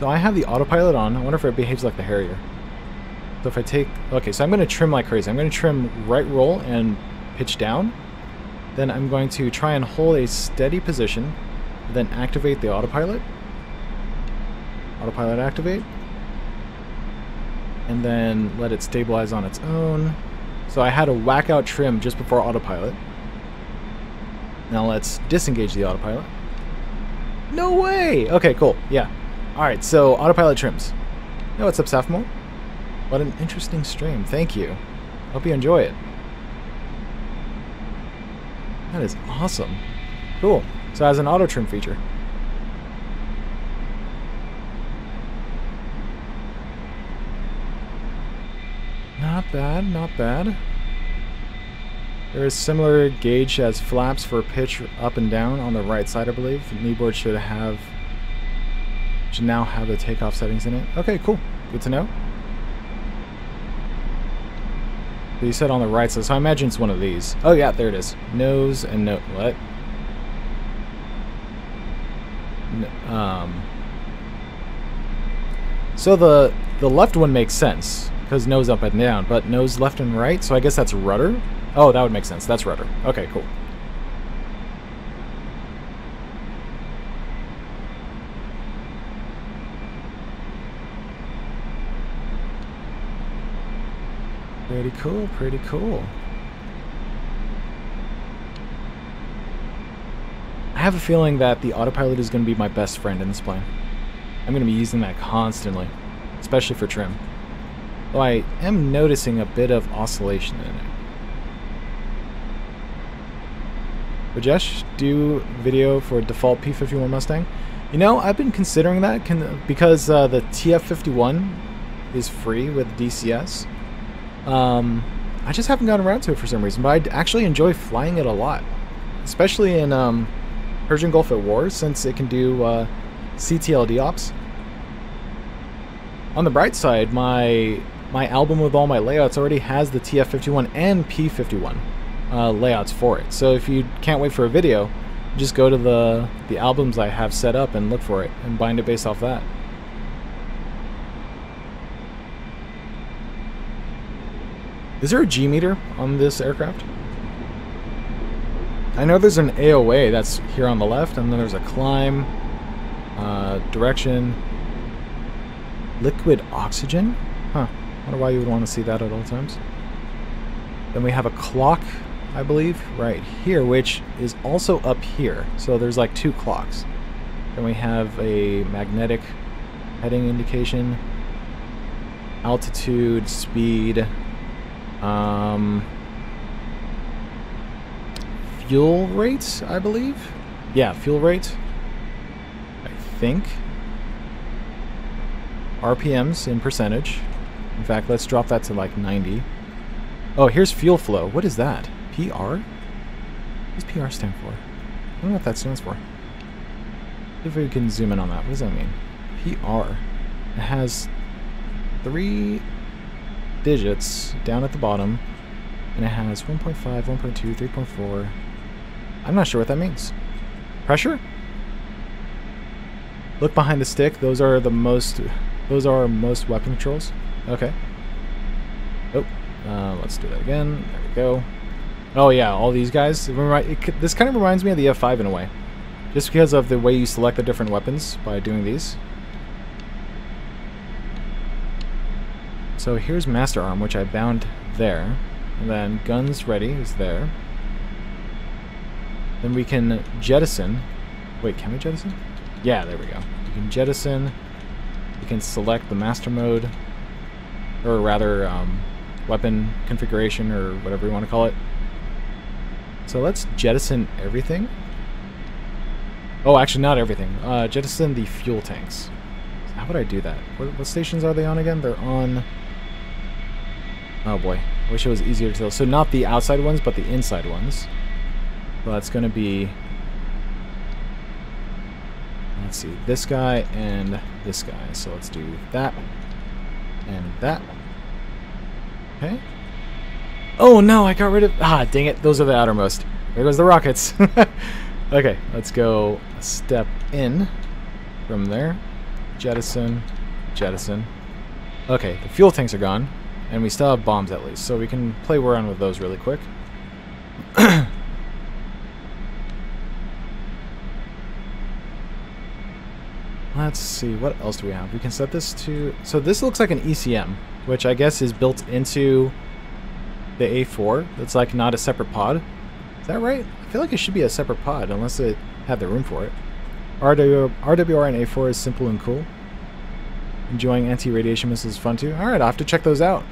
So I have the autopilot on. I wonder if it behaves like the Harrier. So if I take... Okay, so I'm going to trim like crazy. I'm going to trim right roll and pitch down. Then I'm going to try and hold a steady position. Then activate the autopilot. Autopilot activate. And then let it stabilize on its own. So I had a whack out trim just before autopilot. Now let's disengage the autopilot. No way! Okay, cool. Yeah. Alright, so autopilot trims. Hey, what's up, sophomore? What an interesting stream. Thank you. Hope you enjoy it. That is awesome. Cool. So it has an auto trim feature. bad, not bad. There is similar gauge as flaps for pitch up and down on the right side, I believe. The kneeboard should have should now have the takeoff settings in it. Okay, cool. Good to know. But you said on the right side, so I imagine it's one of these. Oh yeah, there it is. Nose and no what? um. So the the left one makes sense because nose up and down, but nose left and right. So I guess that's rudder. Oh, that would make sense. That's rudder. Okay, cool. Pretty cool, pretty cool. I have a feeling that the autopilot is going to be my best friend in this plane. I'm going to be using that constantly, especially for trim. Though I am noticing a bit of oscillation in it. Rajesh, do video for default P51 Mustang? You know, I've been considering that can, because uh, the TF51 is free with DCS. Um, I just haven't gotten around to it for some reason, but I actually enjoy flying it a lot, especially in um, Persian Gulf at War, since it can do uh, CTLD ops. On the bright side, my my album with all my layouts already has the TF51 and P51 uh, layouts for it. So if you can't wait for a video, just go to the the albums I have set up and look for it and bind it based off that. Is there a G meter on this aircraft? I know there's an AOA that's here on the left, and then there's a climb, uh, direction, liquid oxygen? Huh. I wonder why you would want to see that at all times. Then we have a clock, I believe, right here, which is also up here. So there's like two clocks. Then we have a magnetic heading indication, altitude, speed, um, fuel rate, I believe. Yeah, fuel rate. I think. RPMs in percentage. In fact, let's drop that to like 90. Oh, here's fuel flow. What is that? PR? What does PR stand for? I don't know what that stands for. If we can zoom in on that. What does that mean? PR. It has three digits down at the bottom, and it has 1.5, 1.2, 3.4. I'm not sure what that means. Pressure? Look behind the stick. Those are the most. Those are most weapon controls. Okay. Oh, uh, let's do that again. There we go. Oh yeah, all these guys. It, this kind of reminds me of the F5 in a way, just because of the way you select the different weapons by doing these. So here's Master Arm, which I bound there. And then Guns Ready is there. Then we can jettison. Wait, can we jettison? Yeah, there we go. You can jettison. You can select the master mode. Or rather, um, weapon configuration or whatever you want to call it. So let's jettison everything. Oh, actually not everything. Uh, jettison the fuel tanks. How would I do that? What, what stations are they on again? They're on... Oh boy, I wish it was easier to tell. So not the outside ones, but the inside ones. Well, it's going to be... Let's see, this guy and this guy. So let's do that and that. Okay. Oh no, I got rid of... Ah, dang it, those are the outermost. There goes the rockets. <laughs> okay, let's go step in from there. Jettison, jettison. Okay, the fuel tanks are gone. And we still have bombs at least, so we can play around with those really quick. <clears throat> Let's see, what else do we have? We can set this to... So this looks like an ECM, which I guess is built into the A4. It's like not a separate pod. Is that right? I feel like it should be a separate pod, unless it had the room for it. RW, RWR and A4 is simple and cool. Enjoying anti-radiation missiles is fun too. Alright, I'll have to check those out.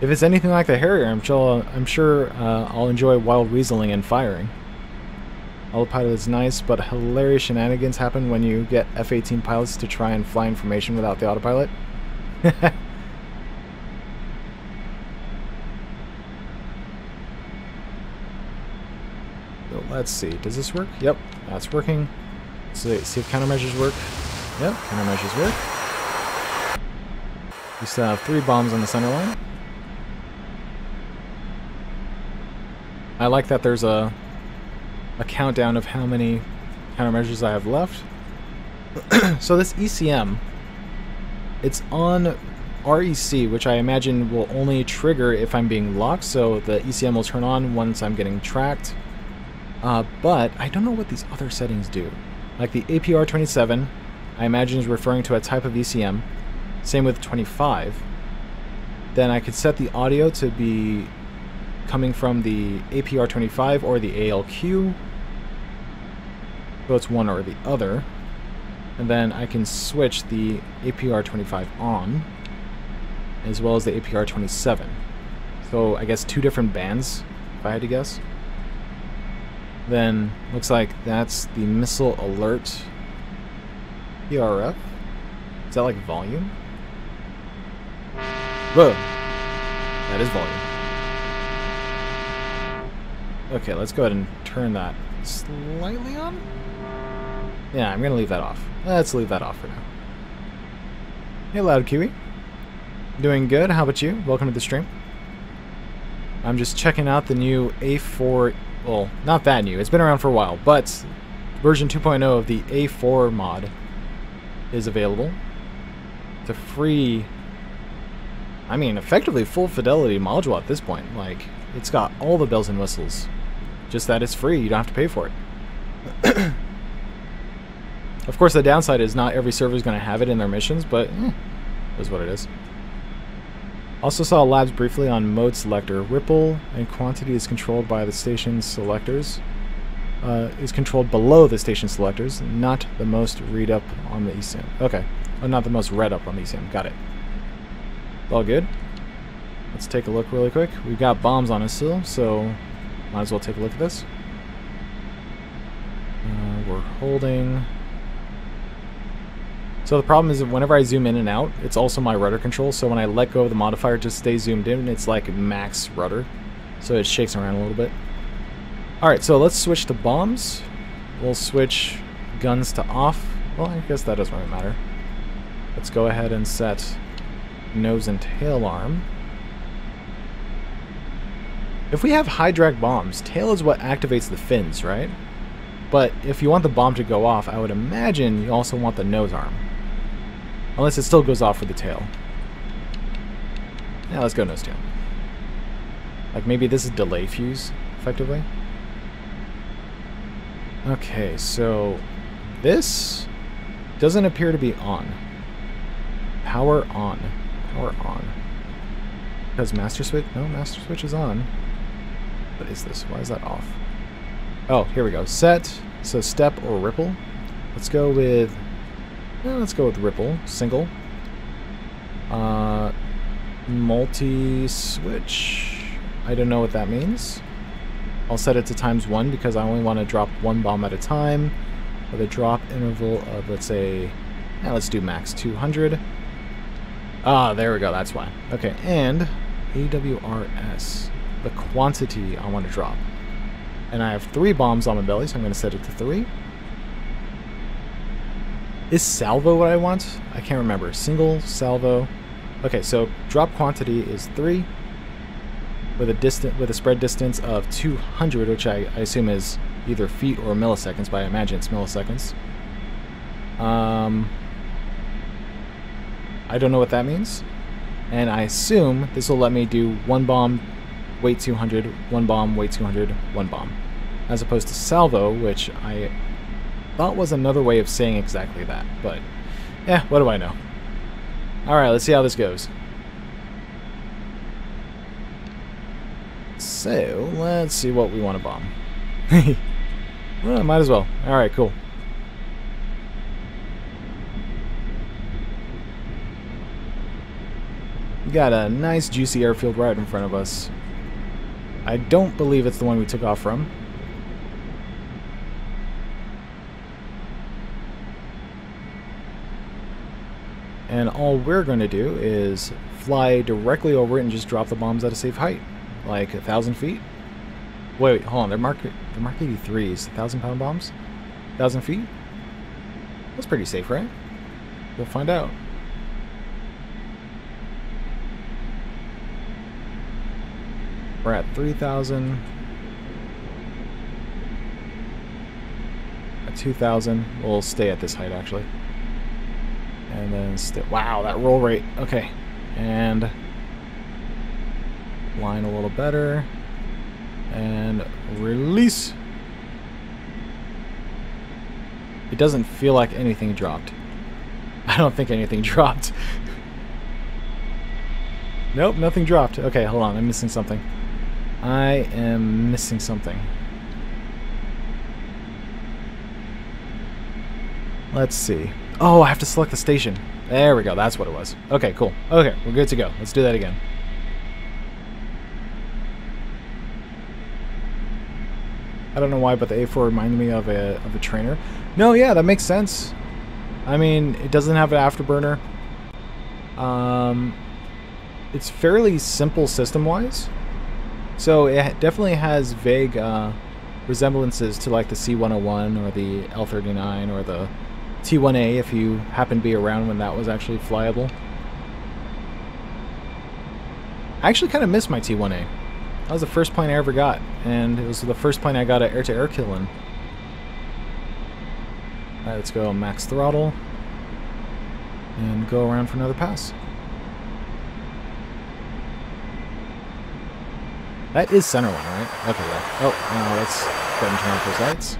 If it's anything like the Harrier, I'm sure, I'm sure uh, I'll enjoy wild weaseling and firing. Autopilot is nice, but hilarious shenanigans happen when you get F-18 pilots to try and fly information without the autopilot. <laughs> let's see, does this work? Yep, that's working. So see if countermeasures work. Yep, countermeasures work. We still have three bombs on the center line. I like that there's a, a countdown of how many countermeasures I have left. <clears throat> so this ECM, it's on REC, which I imagine will only trigger if I'm being locked, so the ECM will turn on once I'm getting tracked. Uh, but I don't know what these other settings do. Like the APR 27, I imagine is referring to a type of ECM. Same with 25. Then I could set the audio to be coming from the APR 25 or the ALQ. So it's one or the other. And then I can switch the APR 25 on as well as the APR 27. So I guess two different bands, if I had to guess. Then looks like that's the missile alert PRF. Is that like volume? Whoa! That is volume. Okay, let's go ahead and turn that slightly on. Yeah, I'm gonna leave that off. Let's leave that off for now. Hey, Loud Kiwi. Doing good. How about you? Welcome to the stream. I'm just checking out the new A4. Well, not that new. It's been around for a while, but version 2.0 of the A4 mod is available. It's a free. I mean, effectively full fidelity module at this point. Like, it's got all the bells and whistles. Just that it's free. You don't have to pay for it. <coughs> of course, the downside is not every server is going to have it in their missions, but eh, is what it is. Also saw labs briefly on mode selector. Ripple and quantity is controlled by the station selectors. Uh, is controlled below the station selectors, not the most read up on the ECM. Okay. Oh, not the most read up on the ECM. Got it. All good. Let's take a look really quick. We've got bombs on us still, so might as well take a look at this. Uh, we're holding so the problem is that whenever I zoom in and out, it's also my rudder control. So when I let go of the modifier to stay zoomed in, it's like max rudder. So it shakes around a little bit. Alright, so let's switch to bombs. We'll switch guns to off. Well, I guess that doesn't really matter. Let's go ahead and set nose and tail arm. If we have high drag bombs, tail is what activates the fins, right? But if you want the bomb to go off, I would imagine you also want the nose arm. Unless it still goes off for the tail. Yeah, let's go nose tail. Like maybe this is delay fuse, effectively. Okay, so this doesn't appear to be on. Power on. Power on. Because master switch? No, master switch is on. What is this? Why is that off? Oh, here we go. Set. So step or ripple. Let's go with yeah, let's go with Ripple, single. Uh, multi-switch. I don't know what that means. I'll set it to times one because I only want to drop one bomb at a time with a drop interval of, let's say, yeah, let's do max 200. Ah, there we go, that's why. Okay, and AWRS, the quantity I want to drop. And I have three bombs on my belly, so I'm going to set it to three. Is salvo what I want? I can't remember. Single, salvo. Okay, so drop quantity is 3 with a distant with a spread distance of 200, which I, I assume is either feet or milliseconds, but I imagine it's milliseconds. Um, I don't know what that means. And I assume this will let me do one bomb, weight 200, one bomb, weight 200, one bomb. As opposed to salvo, which I thought was another way of saying exactly that, but yeah, what do I know? Alright, let's see how this goes. So, let's see what we want to bomb. <laughs> well, might as well. Alright, cool. Got a nice juicy airfield right in front of us. I don't believe it's the one we took off from. And all we're going to do is fly directly over it and just drop the bombs at a safe height. Like a thousand feet. Wait, wait, hold on. They're Mark, they're Mark 83s. Thousand pound bombs? Thousand feet? That's pretty safe, right? We'll find out. We're at 3,000. At 2,000. We'll stay at this height, actually. And then, st wow, that roll rate. Okay. And line a little better. And release. It doesn't feel like anything dropped. <laughs> I don't think anything <laughs> dropped. nope, nothing dropped. Okay, hold on. I'm missing something. I am missing something. Let's see. Oh, I have to select the station. There we go. That's what it was. Okay, cool. Okay, we're good to go. Let's do that again. I don't know why, but the A4 reminded me of a of a trainer. No, yeah, that makes sense. I mean, it doesn't have an afterburner. Um, it's fairly simple system-wise. So it definitely has vague uh, resemblances to like the C101 or the L39 or the T1A if you happen to be around when that was actually flyable. I actually kind of miss my T1A. That was the first plane I ever got, and it was the first plane I got an air-to-air kill in. Alright, let's go max throttle, and go around for another pass. That is center one, right? Okay, yeah. Oh, now let's go and turn off those lights.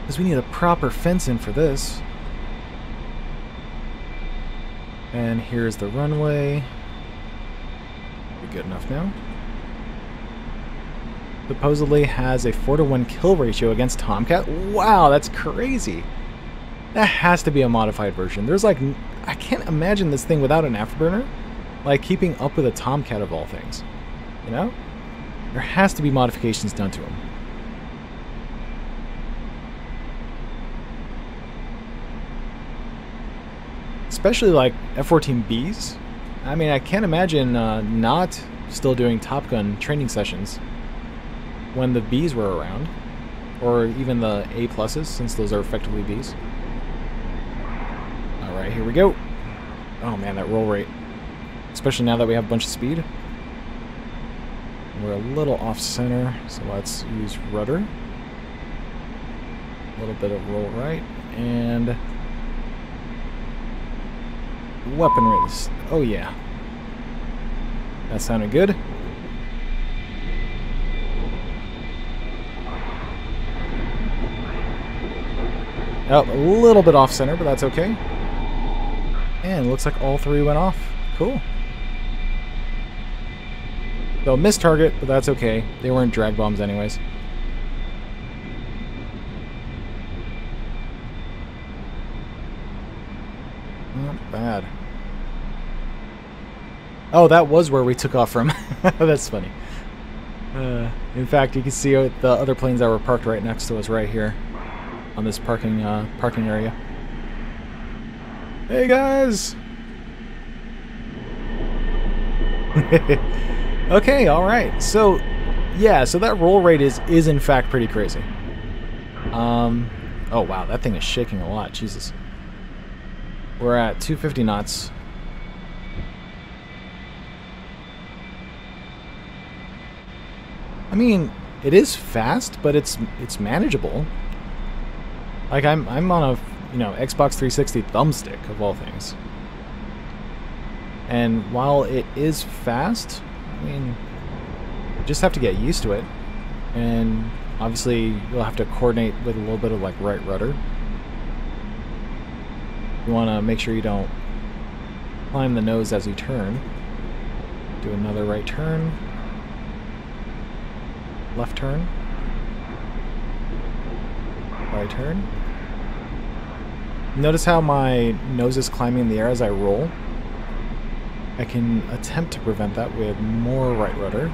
Because we need a proper fence in for this. And here's the runway. Be good enough now supposedly has a 4 to 1 kill ratio against Tomcat. Wow, that's crazy. That has to be a modified version. There's like, I can't imagine this thing without an afterburner. Like keeping up with a Tomcat of all things. You know? There has to be modifications done to them. Especially like F-14Bs. I mean, I can't imagine uh, not still doing Top Gun training sessions when the Bs were around, or even the A pluses, since those are effectively Bs. All right, here we go. Oh man, that roll rate, especially now that we have a bunch of speed. We're a little off center, so let's use rudder. A little bit of roll right, and weapon release. Oh yeah. That sounded good. Oh, a little bit off center, but that's okay. And looks like all three went off. Cool. So missed target, but that's okay. They weren't drag bombs anyways. Not bad. Oh, that was where we took off from. <laughs> that's funny. Uh, in fact, you can see the other planes that were parked right next to us right here on this parking uh, parking area. Hey guys! <laughs> okay, all right. So, yeah, so that roll rate is is in fact pretty crazy. Um, oh wow, that thing is shaking a lot. Jesus. We're at 250 knots. I mean, it is fast, but it's it's manageable. Like I'm I'm on a you know Xbox 360 thumbstick of all things. And while it is fast, I mean, you just have to get used to it. And obviously, you'll have to coordinate with a little bit of like right rudder. You want to make sure you don't climb the nose as you turn. Do another right turn. Left turn. Right turn. Notice how my nose is climbing in the air as I roll? I can attempt to prevent that with more right rudder,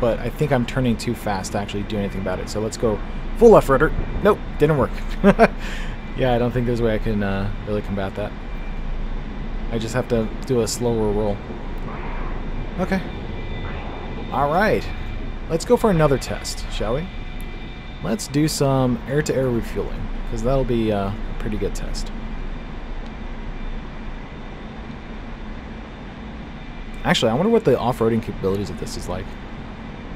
but I think I'm turning too fast to actually do anything about it. So let's go full left rudder. Nope, didn't work. <laughs> yeah, I don't think there's a way I can uh, really combat that. I just have to do a slower roll. Okay. Alright. Let's go for another test, shall we? Let's do some air-to-air -air refueling, because that'll be a pretty good test. Actually, I wonder what the off-roading capabilities of this is like.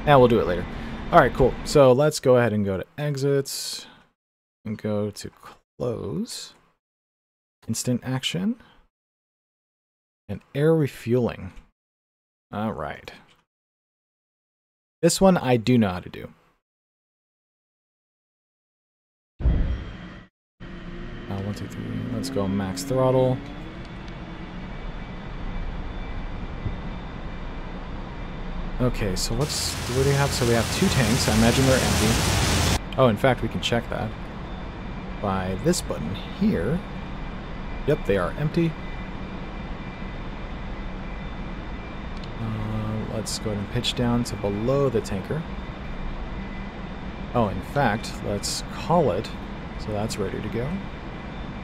Yeah, we'll do it later. Alright, cool. So let's go ahead and go to exits and go to close. Instant action. And air refueling. All right. This one I do know how to do. Uh, one, two, three. Let's go max throttle. Okay, so what's what do we have? So we have two tanks. I imagine they're empty. Oh, in fact, we can check that by this button here. Yep, they are empty. Uh, let's go ahead and pitch down to below the tanker. Oh, in fact, let's call it. So that's ready to go.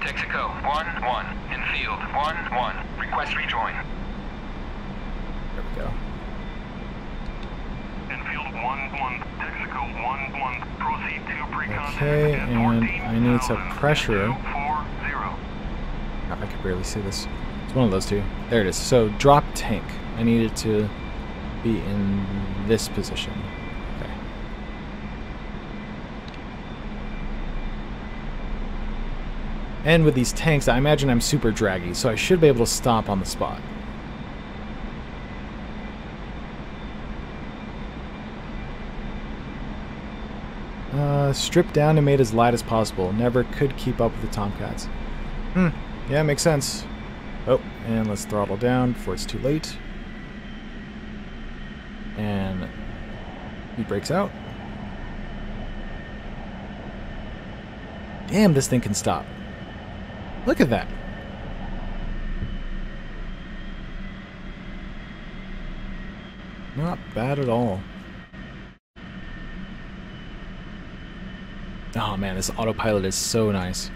Texaco 1-1. In field 1-1. Request rejoin. There we go. Enfield 1-1, Texaco 1-1, proceed to pre-contact Okay, and I need to pressure. 40. I could barely see this. It's one of those two. There it is. So drop tank. I need it to be in this position. Okay. And with these tanks, I imagine I'm super draggy, so I should be able to stop on the spot. Uh, stripped down and made as light as possible. Never could keep up with the Tomcats. Hmm. Yeah, makes sense. Oh, and let's throttle down before it's too late. And he breaks out. Damn, this thing can stop. Look at that. Not bad at all. Oh man, this autopilot is so nice.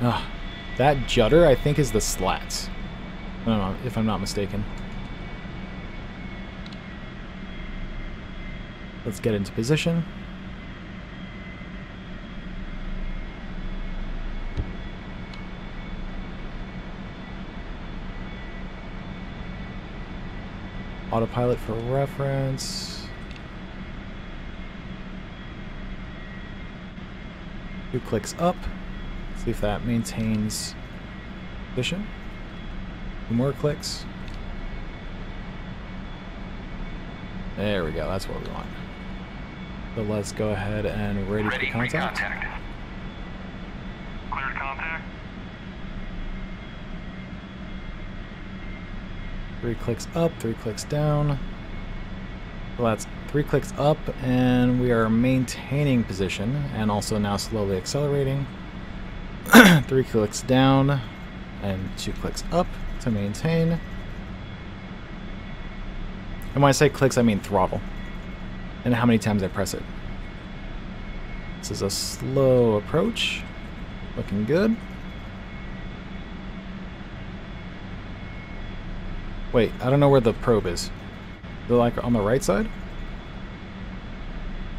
Ah, that judder I think is the slats. Know if I'm not mistaken. Let's get into position. Autopilot for reference. Two clicks up. See if that maintains position. Two more clicks. There we go. That's what we want. So let's go ahead and ready, Ready for contact. contact. Cleared contact. Three clicks up, three clicks down. So that's three clicks up, and we are maintaining position, and also now slowly accelerating. <clears throat> three clicks down, and two clicks up to maintain. And when I say clicks, I mean throttle. And how many times I press it. This is a slow approach. Looking good. Wait, I don't know where the probe is. They're like on the right side?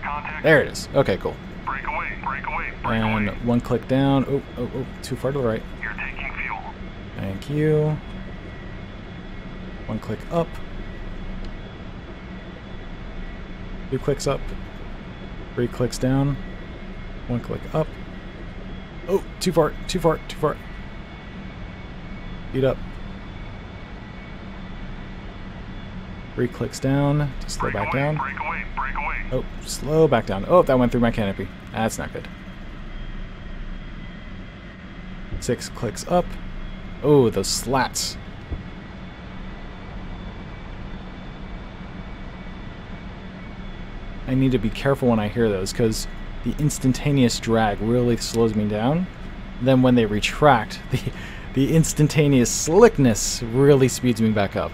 Contact. There it is. Okay, cool. Break away, break away, break And away. one click down. Oh, oh, oh, too far to the right. You're taking fuel. Thank you. One click up. Two clicks up. Three clicks down. One click up. Oh, too far, too far, too far. Speed up. Three clicks down to slow Break back away, down. break away, break away. Oh, slow back down. Oh, that went through my canopy. That's not good. Six clicks up. Oh, those slats. I need to be careful when I hear those because the instantaneous drag really slows me down. Then when they retract, <laughs> the the instantaneous slickness really speeds me back up.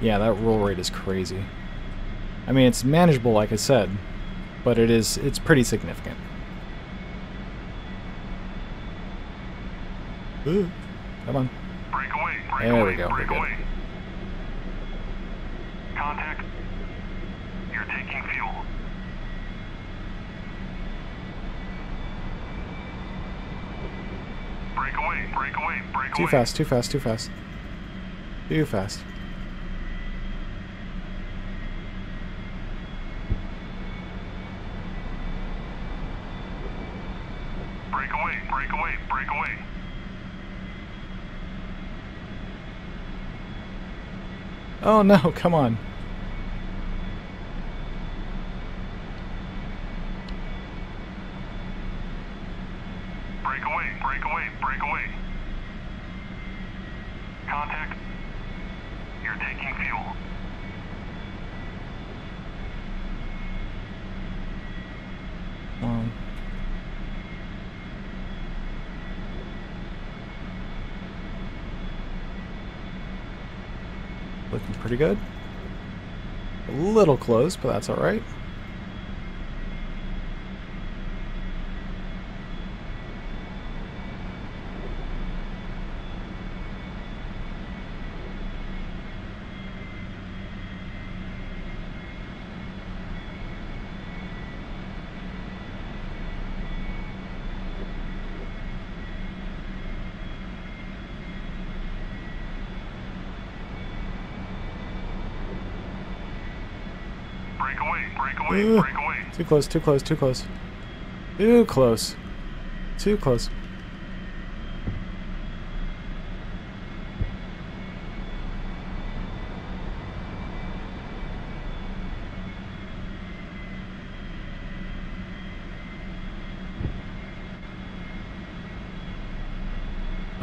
Yeah, that roll rate is crazy. I mean, it's manageable, like I said, but it is it's pretty significant. Ooh, Come on. Break away, break There we away, go, we're break good. away. Contact. You're taking fuel. Break Break away, break away, break Too away. fast, too fast, too fast. Too fast. Break away, break away, break away. Oh no, come on. Break away, break away, break away. Contact. You're taking fuel. Um, looking pretty good. A little close, but that's alright. Break away, break break away. Too close, too close, too close. Too close. Too close.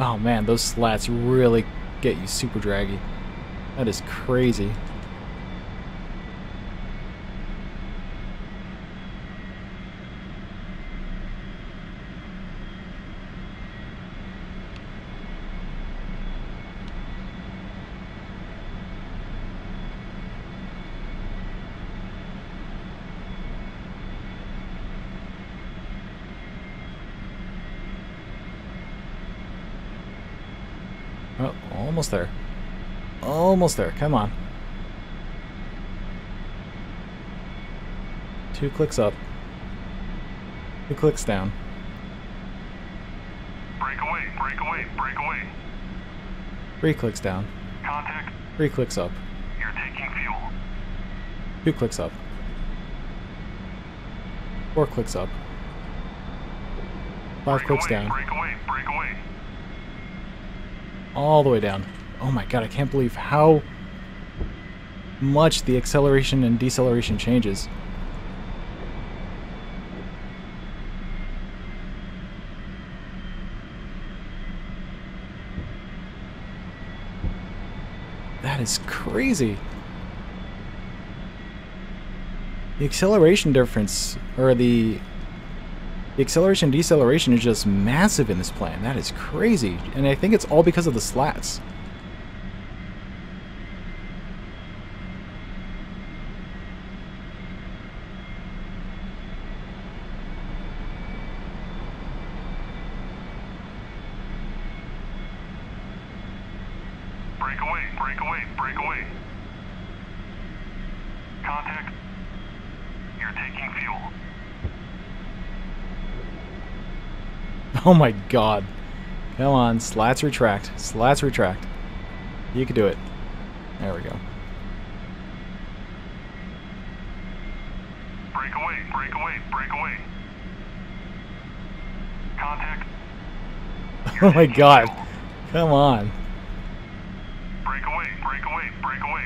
Oh man, those slats really get you super draggy. That is crazy. Oh, almost there. Almost there. Come on. Two clicks up. Two clicks down. Break away, break away, break away. Three clicks down. Contact. Three clicks up. You're taking fuel. Two clicks up. Four clicks up. Five break clicks away, down. Break away, break away. All the way down. Oh my god, I can't believe how much the acceleration and deceleration changes. That is crazy. The acceleration difference, or the the acceleration deceleration is just massive in this plane. That is crazy. And I think it's all because of the slats. Break away, break away, break away. Contact. You're taking fuel. <laughs> Oh my god. Come on, slats retract. Slats retract. You can do it. There we go. Break away, break away, break away. Contact. <laughs> Oh my god. Come on. Break away, break away, break away.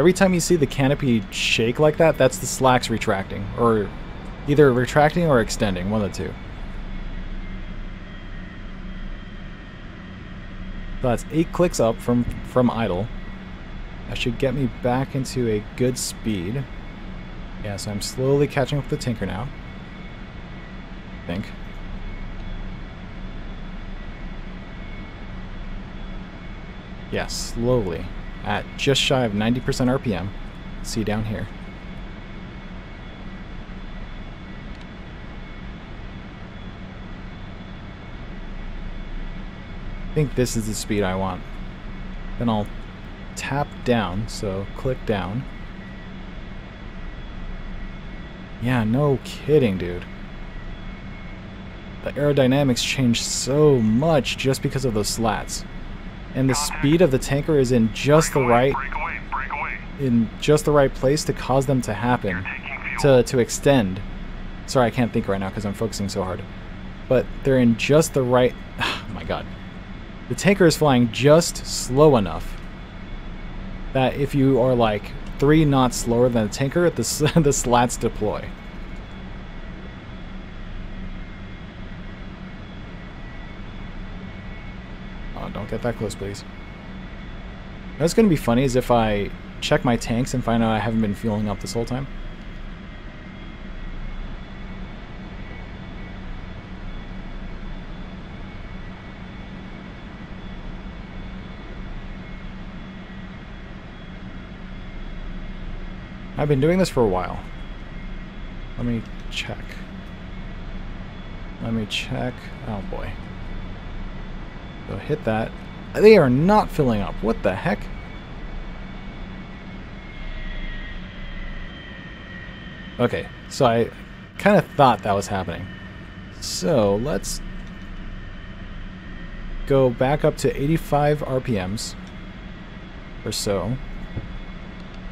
Every time you see the canopy shake like that, that's the slats retracting. Or either retracting or extending, one of the two. So that's eight clicks up from, from idle. That should get me back into a good speed. Yeah, so I'm slowly catching up with the tanker now. I think. Yeah, slowly. At just shy of 90% RPM. See down here. I think this is the speed I want. Then I'll tap down, so click down. Yeah, no kidding, dude. the aerodynamics change so much just because of those slats. And the speed of the tanker is in just the right in just the right place to cause them to happen, to to extend. Sorry, I can't think right now because I'm focusing so hard. But they're in just the right. <sighs> Oh my god, the tanker is flying just slow enough that if you are like three knots slower than the tanker, the <laughs> the slats deploy. Oh, don't get that close, please. What's going to be funny is if I check my tanks and find out I haven't been fueling up this whole time. I've been doing this for a while. Let me check. Let me check. Oh boy. So hit that. They are not filling up. What the heck? Okay, so I kind of thought that was happening. So let's go back up to 85 RPMs or so.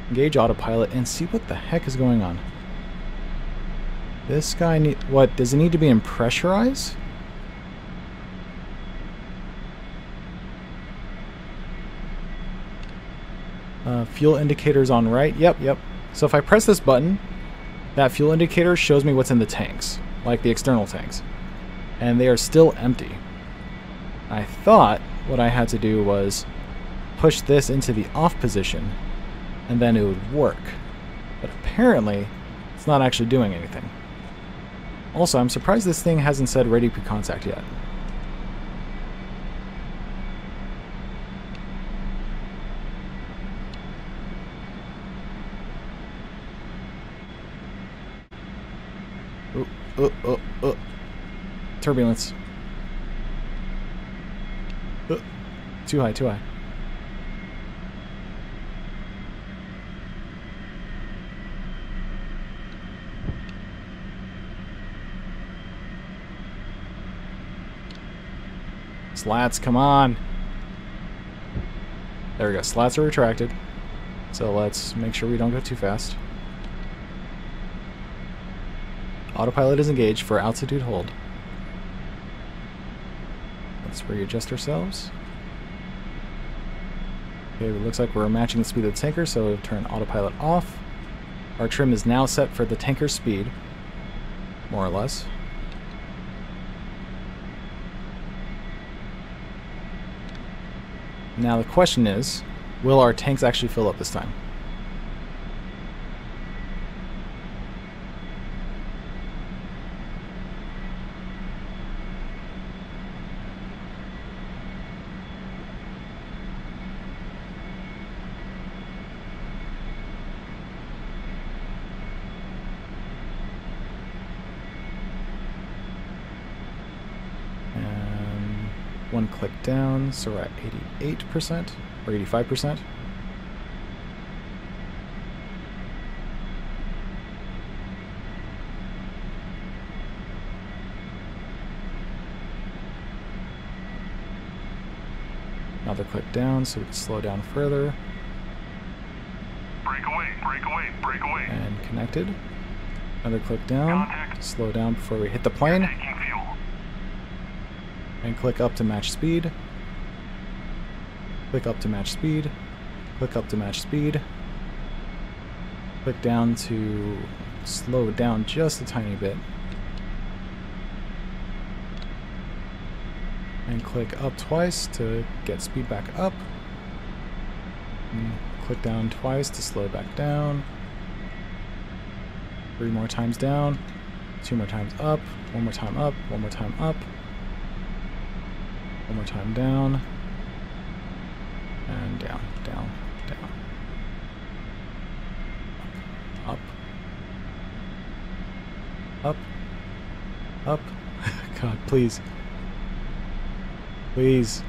Engage autopilot and see what the heck is going on. This guy need what? Does it need to be in pressurize? Uh, fuel indicators on right. Yep, yep. So if I press this button, that fuel indicator shows me what's in the tanks, like the external tanks. And they are still empty. I thought what I had to do was push this into the off position, and then it would work. But apparently, it's not actually doing anything. Also, I'm surprised this thing hasn't said ready pre-contact yet. Oh, oh, oh, oh. Turbulence. Uh, too high, too high. Slats, come on. There we go. Slats are retracted. So let's make sure we don't go too fast. Autopilot is engaged for altitude hold. Let's readjust ourselves. Okay, it looks like we're matching the speed of the tanker, so we'll turn autopilot off. Our trim is now set for the tanker speed, more or less. Now the question is, will our tanks actually fill up this time? And one click down, so we're at 88% or 85%. Another click down so we can slow down further Break away, break away, break away. and connected. Another click down, Contact. slow down before we hit the plane. And click up to match speed. Click up to match speed. Click up to match speed. Click down to slow it down just a tiny bit. And click up twice to get speed back up. And click down twice to slow back down. Three more times down. Two more times up. One more time up. One more time up. One more time down. And down, down, down. Up. Up. Up. <laughs> God, please. Please.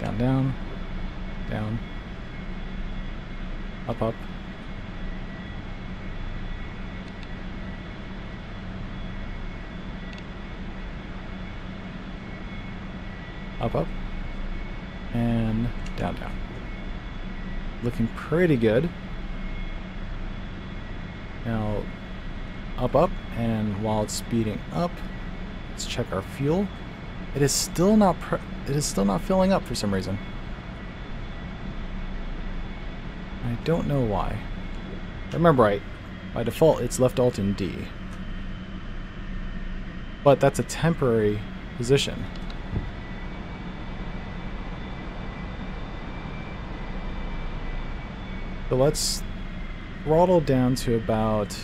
Down, down. Down. Up, up. Up, up. And down, down. Looking pretty good. Now, up, up, and while it's speeding up, let's check our fuel. It is still not it is still not filling up for some reason. I don't know why. I remember right, by default it's left alt in D. But that's a temporary position. So let's throttle down to about,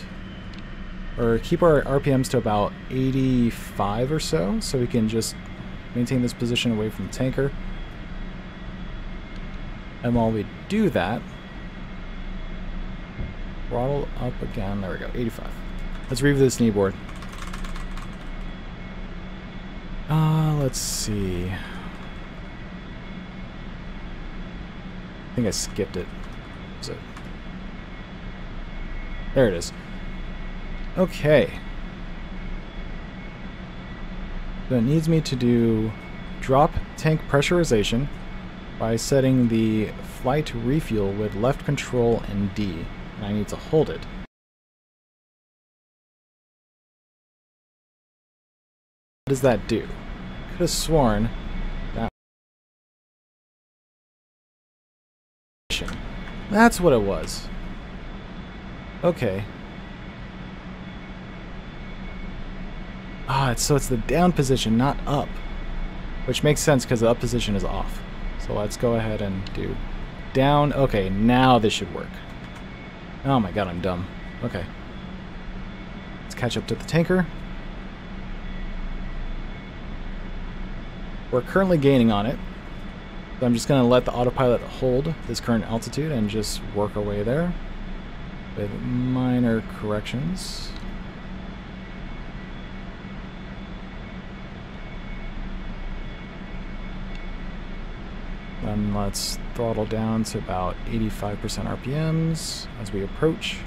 or keep our RPMs to about 85 or so, so we can just maintain this position away from the tanker. And while we do that, throttle up again, there we go, 85. Let's review this kneeboard. Uh, let's see. I think I skipped it? There it is. Okay. So it needs me to do drop tank pressurization by setting the flight refuel with left control and D. And I need to hold it. What does that do? Could have sworn that That's what it was. Okay. Ah, it's, so it's the down position, not up. Which makes sense because the up position is off. So let's go ahead and do down. Okay, now this should work. Oh my god, I'm dumb. Okay. Let's catch up to the tanker. We're currently gaining on it. So I'm just going to let the autopilot hold this current altitude and just work our way there minor corrections. Then let's throttle down to about 85% RPMs as we approach.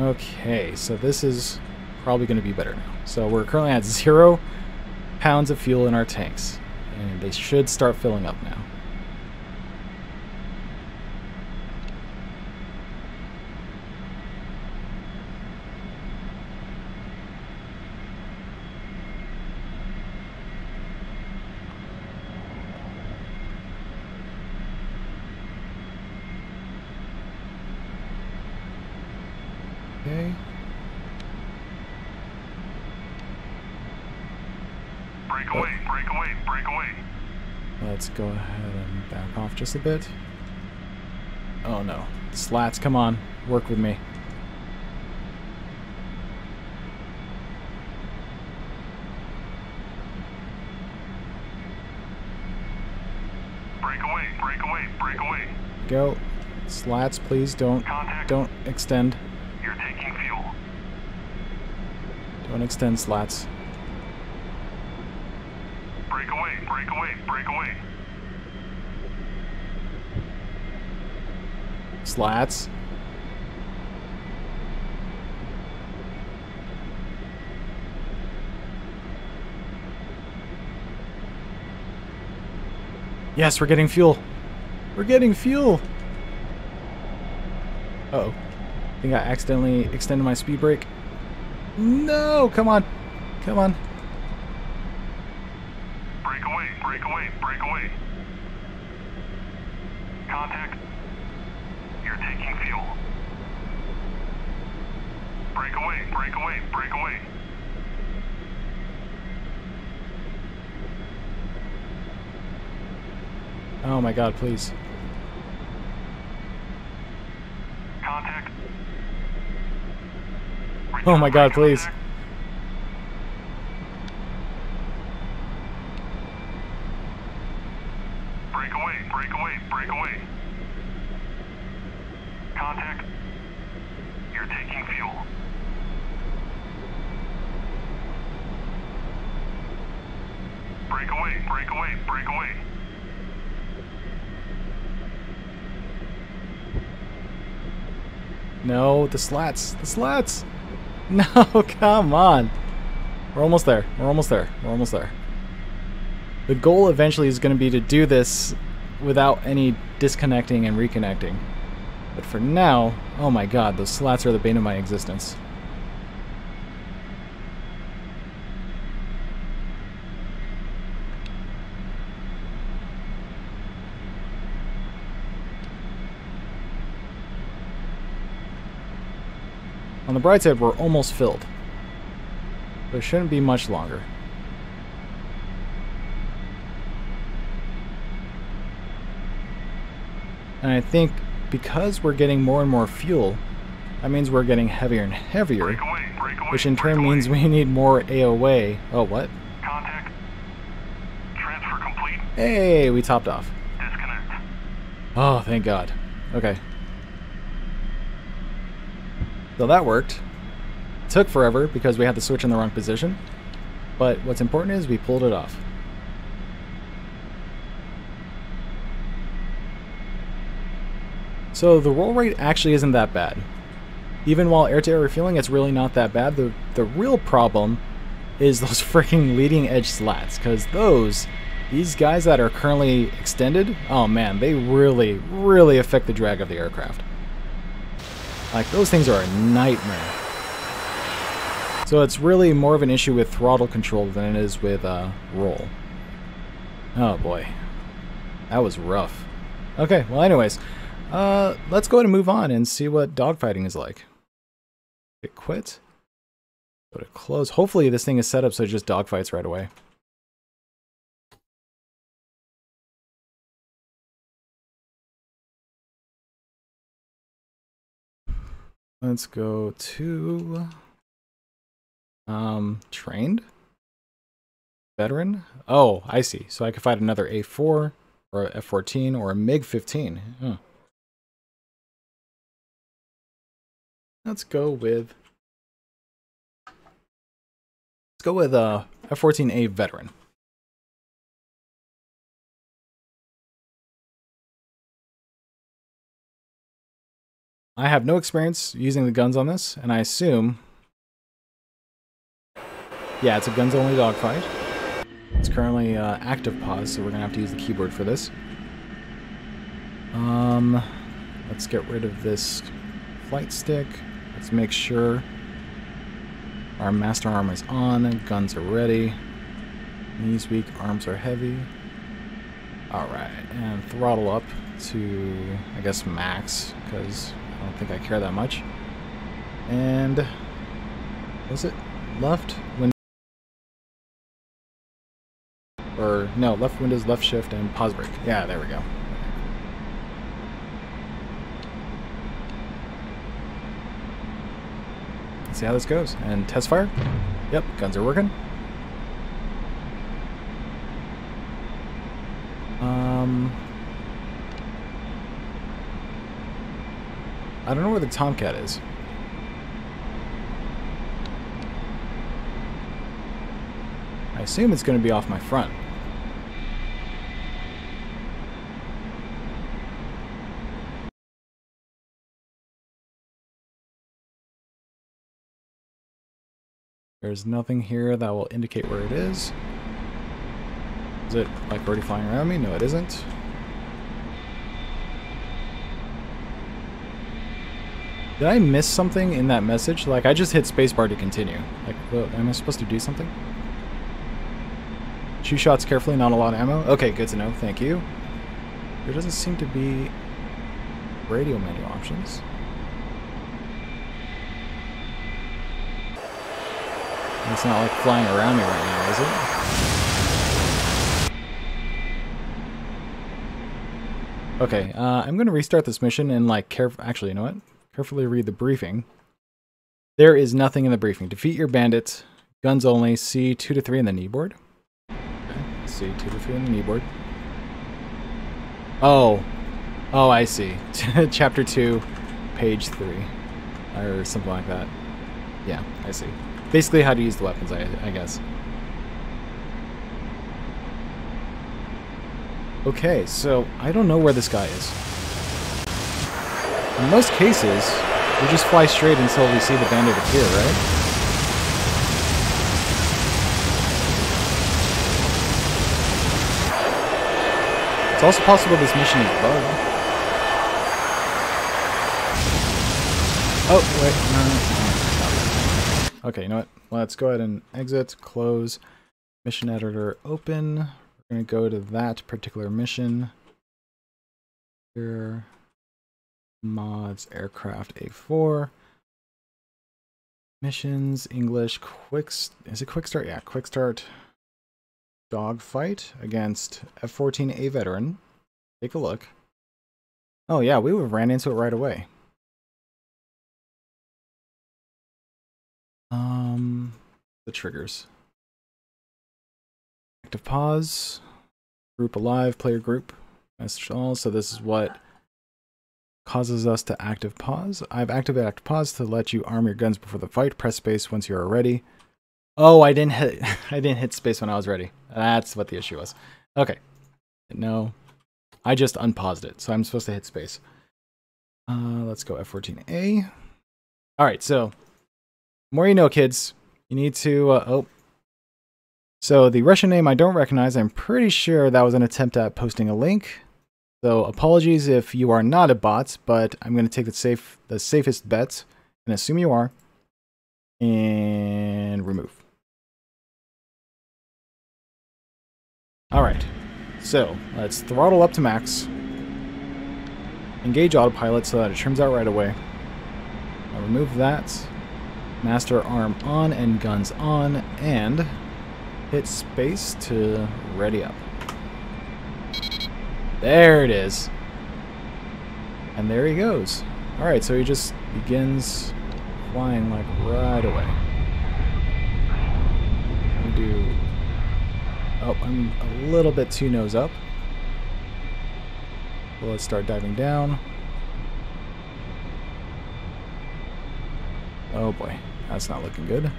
Okay, so this is probably going to be better now. So we're currently at zero pounds of fuel in our tanks, and they should start filling up now. Okay. Break away, break away, break away. Let's go ahead and back off just a bit. Oh no. Slats, come on. Work with me. Break away, break away, break away. Go. Slats, please don't Contact. don't extend. You're taking fuel. Don't extend slats. Break away, break away, break away. Slats. Yes, we're getting fuel. We're getting fuel. Uh oh. I think I accidentally extended my speed brake. No, come on. Come on. Break away, break away, break away. Contact. Fuel. Break away, break away, break away. Oh my god, please. Contact. Oh my God, Return please. contact. Break away, break away, break away. Contact. You're taking fuel. Break away, break away, break away. No, the slats. The slats. <laughs> No, come on. We're almost there. We're almost there. We're almost there. The goal eventually is going to be to do this without any disconnecting and reconnecting. But for now, oh my god, those slats are the bane of my existence. On the bright side, we're almost filled. There shouldn't be much longer. And I think because we're getting more and more fuel, that means we're getting heavier and heavier, Break away, break away. which in turn away. means we need more AOA. Oh, what? Contact. Transfer complete. Hey, we topped off. Disconnect. Oh, thank God. Okay. So that worked. Took forever because we had the switch in the wrong position. But what's important is we pulled it off. So the roll rate actually isn't that bad. Even while air-to-air refueling, it's really not that bad. The, the real problem is those <laughs> freaking leading edge slats, because those, these guys that are currently extended, oh man, they really, really affect the drag of the aircraft. Like, those things are a nightmare. So it's really more of an issue with throttle control than it is with uh, roll. Oh boy. That was rough. Okay, well anyways, uh, let's go ahead and move on and see what dogfighting is like. Hit quit. Go to close. Hopefully this thing is set up so it just dogfights right away. Let's go to um trained veteran. Oh, I see. So I could find another A4 or a F14 or a MiG 15. Huh. Let's go with Let's go with uh F14A veteran. I have no experience using the guns on this, and I assume yeah, it's a guns only dogfight. It's currently uh, active pause, so we're gonna have to use the keyboard for this. Um, let's get rid of this flight stick. Let's make sure our master arm is on, guns are ready, knees weak, arms are heavy. Alright, and throttle up to, I guess, max, because I don't think I care that much. And, was it left? window or no, left Windows, left shift, and pause break. Yeah, there we go. Let's see how this goes. And test fire. Yep, guns are working. Um, I don't know where the Tomcat is. I assume it's going to be off my front. There's nothing here that will indicate where it is. Is it like already flying around me? No, it isn't. Did I miss something in that message? Like, I just hit spacebar to continue. Like, what, am I supposed to do something? Shoot shots carefully, not a lot of ammo. Okay, good to know. Thank you. There doesn't seem to be radio menu options. It's not like flying around me right now, is it? Okay, uh, I'm to restart this mission and like caref- actually, you know what? Carefully read the briefing. There is nothing in the briefing. Defeat your bandits. Guns only. C two to three in the kneeboard. Okay. C two to three in the kneeboard. Oh, oh, I see. <laughs> Chapter two, page three, or something like that. Yeah, I see. Basically, how to use the weapons, I, I guess. Okay, so I don't know where this guy is. In most cases, we just fly straight until we see the bandit appear, right? It's also possible this mission is bugged. Oh, wait, no, no, no, Okay, you know what? Let's go ahead and exit, close, mission editor open. We're going to go to that particular mission. Here mods, aircraft A4. Missions, English, quick, is it quick start? Yeah, quick start dogfight against F-14A veteran. Take a look. Oh yeah, we would have ran into it right away. Um, the triggers. Active pause, group alive, player group, message all. So this is what causes us to active pause. I've activated active pause to let you arm your guns before the fight. Press space once you are ready. Oh, I didn't hit. <laughs> I didn't hit space when I was ready. That's what the issue was. Okay. No, I just unpaused it, so I'm supposed to hit space. Uh, let's go F14A. All right, so more you know, kids. You need to. Uh, oh. So the Russian name I don't recognize. I'm pretty sure that was an attempt at posting a link. So apologies if you are not a bot, but I'm going to take the safe, the safest bet, and assume you are, and remove. All right, so let's throttle up to max. Engage autopilot so that it trims out right away. I'll remove that. Master arm on and guns on, and hit space to ready up. There it is. And there he goes. Alright, so he just begins flying like right away. We do... Oh, I'm a little bit too nose up. Well, let's start diving down. Oh boy, that's not looking good.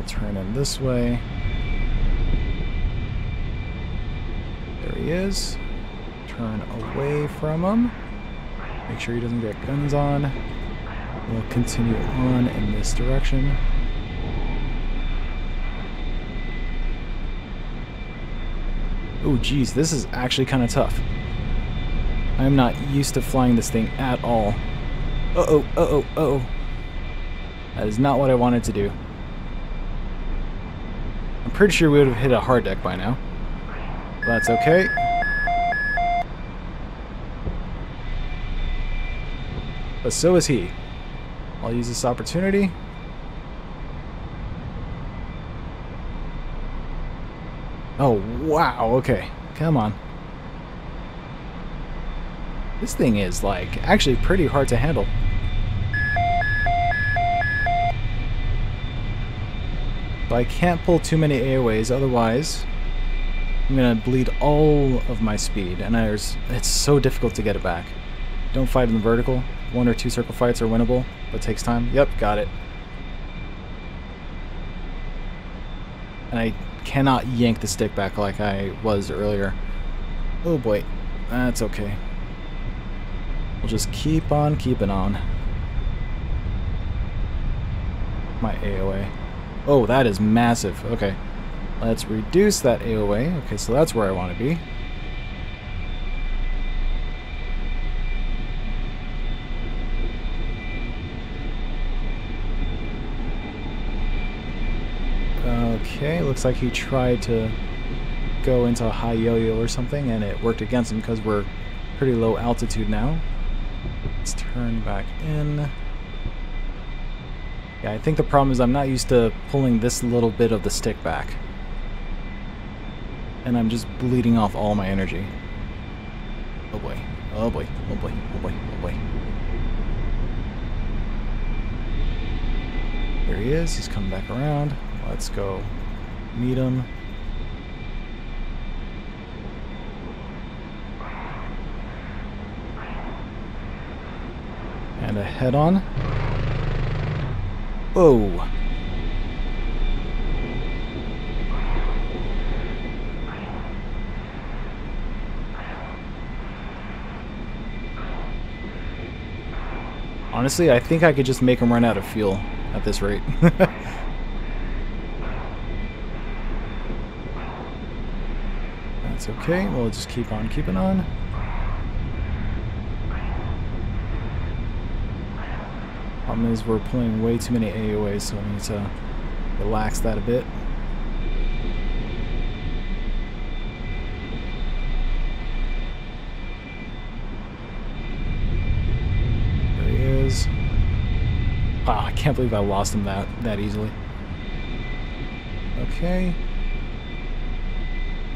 I'll turn in this way. There he is. Turn away from him. Make sure he doesn't get guns on. We'll continue on in this direction. Oh geez, this is actually kind of tough. I'm not used to flying this thing at all. Uh-oh, uh-oh, uh-oh. That is not what I wanted to do. I'm pretty sure we would have hit a hard deck by now. That's okay. But so is he. I'll use this opportunity. Oh, wow, okay. Come on. This thing is, like, actually pretty hard to handle. But I can't pull too many AOAs, otherwise I'm gonna bleed all of my speed, and it's so difficult to get it back. Don't fight in the vertical. One or two circle fights are winnable, but takes time. Yep, got it. And I cannot yank the stick back like I was earlier. Oh boy, that's okay. We'll just keep on keeping on. My AOA. Oh, that is massive. Okay. Let's reduce that AOA. Okay, so that's where I want to be. Okay, looks like he tried to go into a high yo-yo or something and it worked against him because we're pretty low altitude now. Let's turn back in. Yeah, I think the problem is I'm not used to pulling this little bit of the stick back. And I'm just bleeding off all my energy. Oh boy. Oh boy. Oh boy. Oh boy. Oh boy. There he is. He's coming back around. Let's go meet him. And a head on. Whoa. Honestly, I think I could just make them run out of fuel at this rate. <laughs> That's okay, we'll just keep on keeping on. Problem is we're pulling way too many AOAs, so we need to relax that a bit. There he is. Wow, I can't believe I lost him that, that easily. Okay.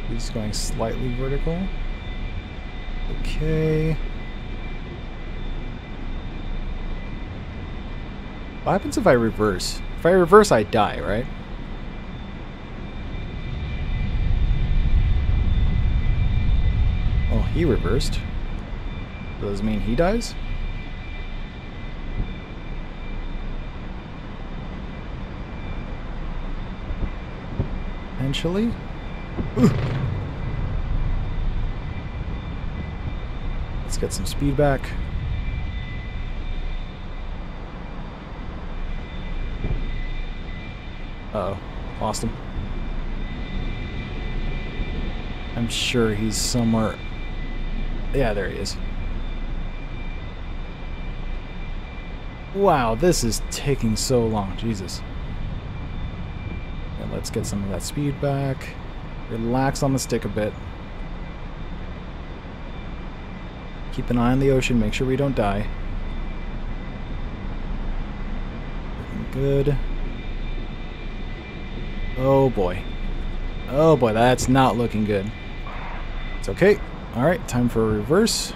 He's going slightly vertical. Okay. What happens if I reverse? If I reverse, I die, right? Oh, he reversed. Does mean he dies? Potentially? Ooh. Let's get some speed back. Uh oh lost him. I'm sure he's somewhere. Yeah, there he is. Wow, this is taking so long. Jesus. Let's get some of that speed back. Relax on the stick a bit. Keep an eye on the ocean. Make sure we don't die. Looking good. Oh boy. Oh boy, that's not looking good. It's okay. Alright, time for a reverse.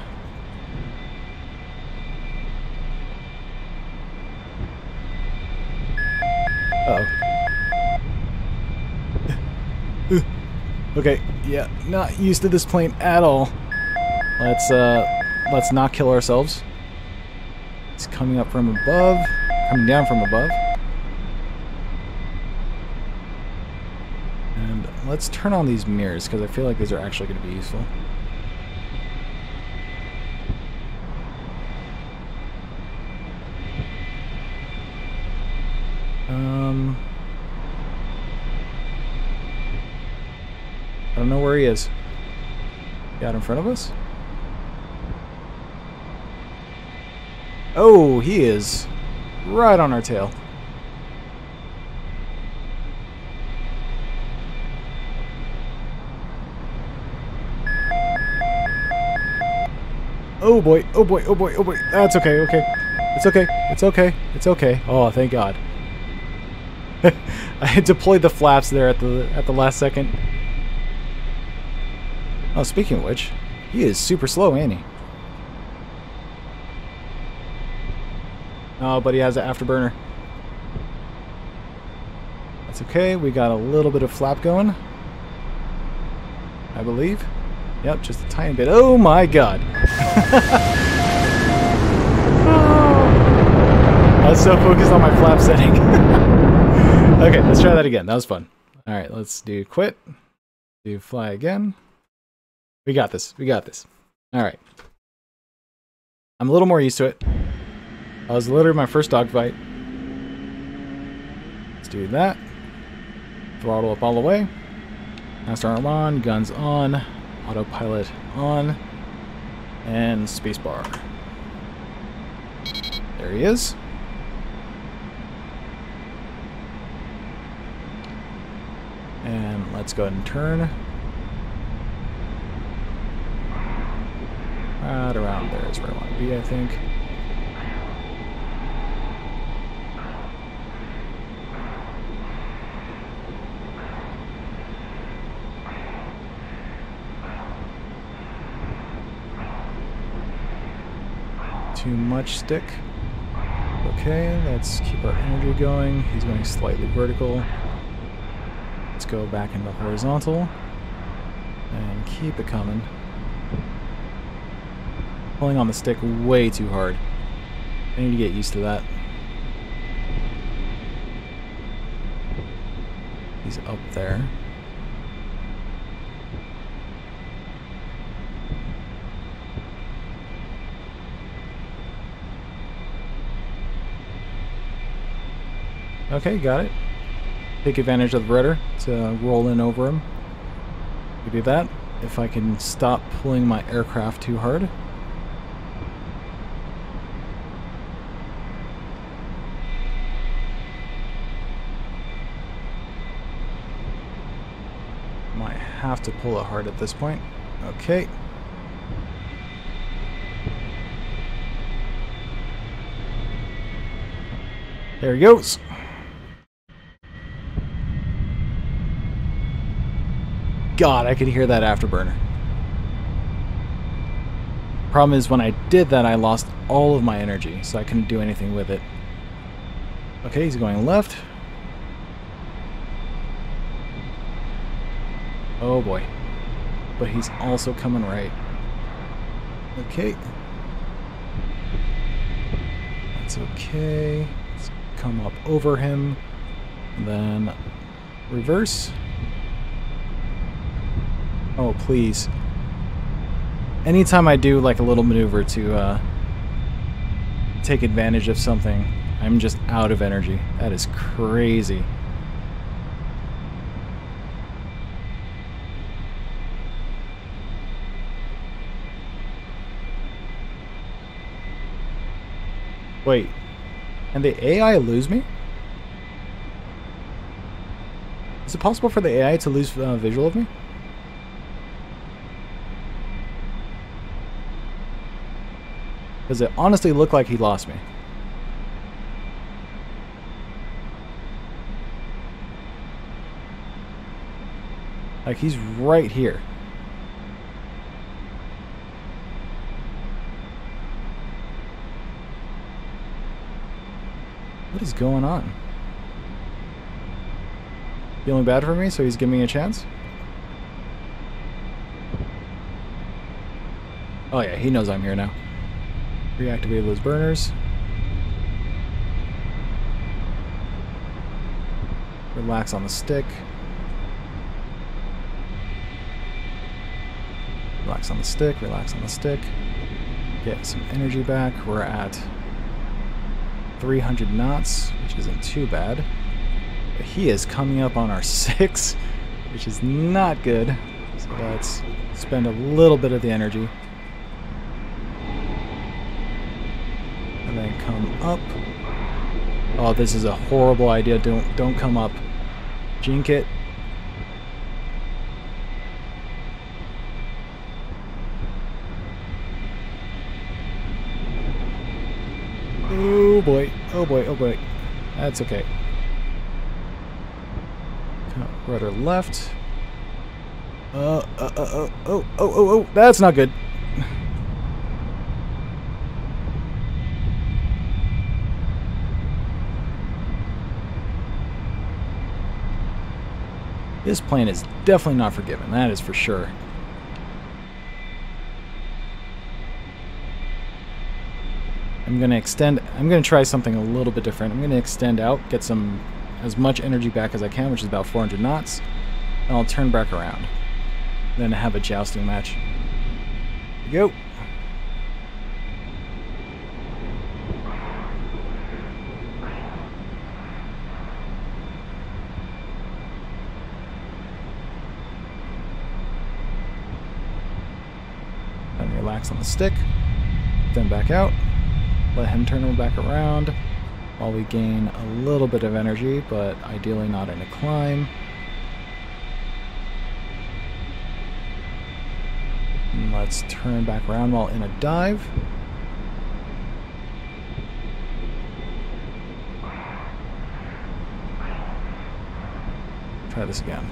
Uh oh <laughs> Okay, yeah, not used to this plane at all. Let's uh let's not kill ourselves. It's coming up from above, coming down from above. And let's turn on these mirrors because I feel like these are actually going to be useful. Um, I don't know where he is. Got in front of us? Oh, he is right on our tail. Oh boy, oh boy, oh boy, oh boy. That's okay, okay. It's okay, it's okay, it's okay. Oh, thank God. <laughs> I deployed the flaps there at the at the last second. Oh, speaking of which, he is super slow, ain't he? Oh, but he has an afterburner. That's okay. We got a little bit of flap going. I believe. Yep, just a tiny bit. Oh my god. <laughs> I was so focused on my flap setting. <laughs> okay, let's try that again. That was fun. Alright, let's do quit. Do fly again. We got this. We got this. Alright. I'm a little more used to it. I was literally my first dogfight. Let's do that. Throttle up all the way. Master arm on, guns on, autopilot on, and spacebar. There he is. And let's go ahead and turn. Right around there is where I want to be, I think. Too much stick. Okay, let's keep our energy going. He's going slightly vertical. Let's go back into horizontal. And keep it coming. Pulling on the stick way too hard. I need to get used to that. He's up there. Okay, got it. Take advantage of the rudder to roll in over him. We do that. if I can stop pulling my aircraft too hard. Might have to pull it hard at this point. Okay. There he goes. God, I could hear that afterburner. Problem is, when I did that, I lost all of my energy, so I couldn't do anything with it. Okay, he's going left. Oh boy. But he's also coming right. Okay. That's okay. Let's come up over him. Then reverse. Oh, please. Anytime I do like a little maneuver to uh, take advantage of something, I'm just out of energy. That is crazy. Wait, and the AI lose me? Is it possible for the AI to lose uh, visual of me? Because it honestly looked like he lost me. Like he's right here. What is going on? Feeling bad for me, so he's giving me a chance? Oh yeah, he knows I'm here now. Reactivate those burners. Relax on the stick. Relax on the stick, relax on the stick. Get some energy back. We're at 300 knots, which isn't too bad. But he is coming up on our <laughs> six, which is not good. So let's spend a little bit of the energy. And then come up. Oh, this is a horrible idea. Don't don't come up. Jink it. Oh boy. Oh boy. Oh boy. That's okay. Rudder left. Uh, uh, uh, uh, oh, oh, oh, oh, that's not good. This plane is definitely not forgiven, that is for sure. I'm going to extend, I'm going to try something a little bit different. I'm going to extend out, get some, as much energy back as I can, which is about 400 knots, and I'll turn back around. Then have a jousting match. Go. Then relax on the stick. Then back out. Let him turn him back around while we gain a little bit of energy, but ideally not in a climb. And let's turn back around while in a dive. Try this again.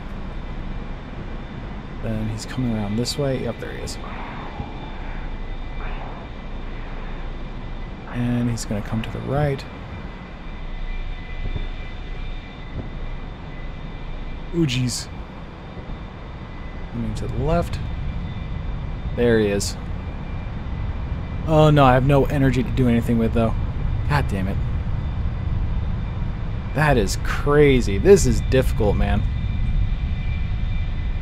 Then he's coming around this way. Yep, there he is. And he's going to come to the right. Ooh, jeez. Coming to the left. There he is. Oh no, I have no energy to do anything with though. God damn it. That is crazy. This is difficult, man.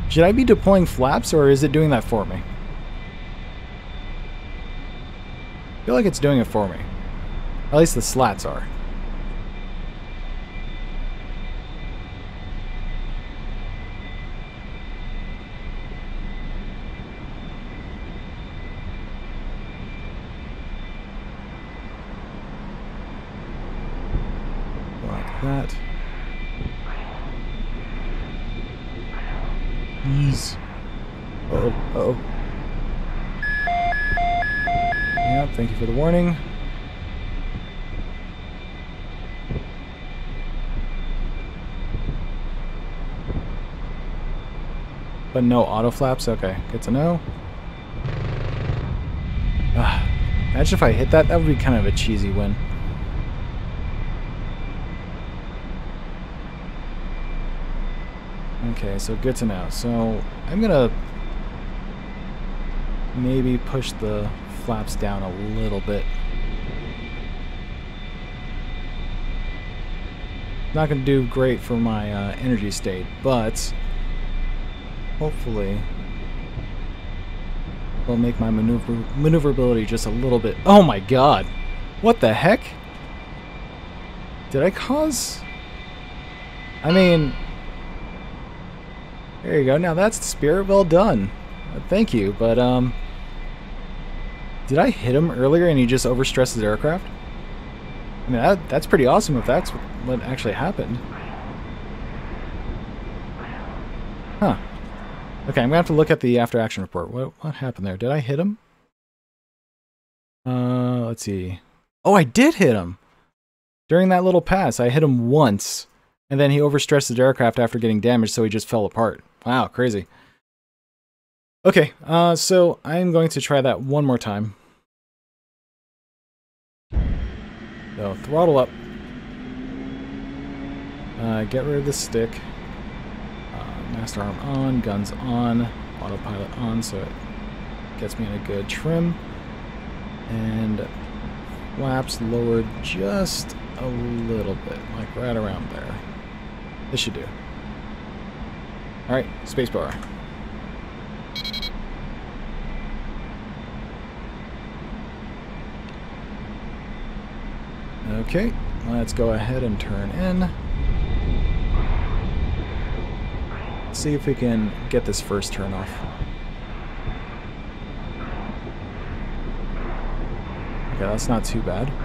Should I be deploying flaps or is it doing that for me? I feel like it's doing it for me. At least the slats are. that. Ease. Uh oh, uh oh. Yeah, thank you for the warning. But no auto flaps? Okay, good to know. Ah, imagine if I hit that, that would be kind of a cheesy win. Okay, so good to know. So I'm gonna maybe push the flaps down a little bit. Not gonna do great for my uh, energy state, but hopefully will make my maneuver maneuverability just a little bit. Oh my god! What the heck? Did I cause? I mean, there you go. Now that's the spirit. Well done. Uh, thank you. But um, did I hit him earlier and he just overstressed his aircraft? I mean, that, that's pretty awesome if that's what actually happened. Okay, I'm gonna have to look at the after action report. What what happened there? Did I hit him? Uh, let's see. Oh, I did hit him. During that little pass, I hit him once, and then he overstressed his aircraft after getting damaged, so he just fell apart. Wow, crazy. Okay, uh, so I'm going to try that one more time. So, throttle up. Uh, get rid of the stick. Master arm on, guns on, autopilot on, so it gets me in a good trim. And flaps lowered just a little bit, like right around there. This should do. Alright, spacebar. Okay, let's go ahead and turn in. See if we can get this first turn off. Okay, that's not too bad. <laughs>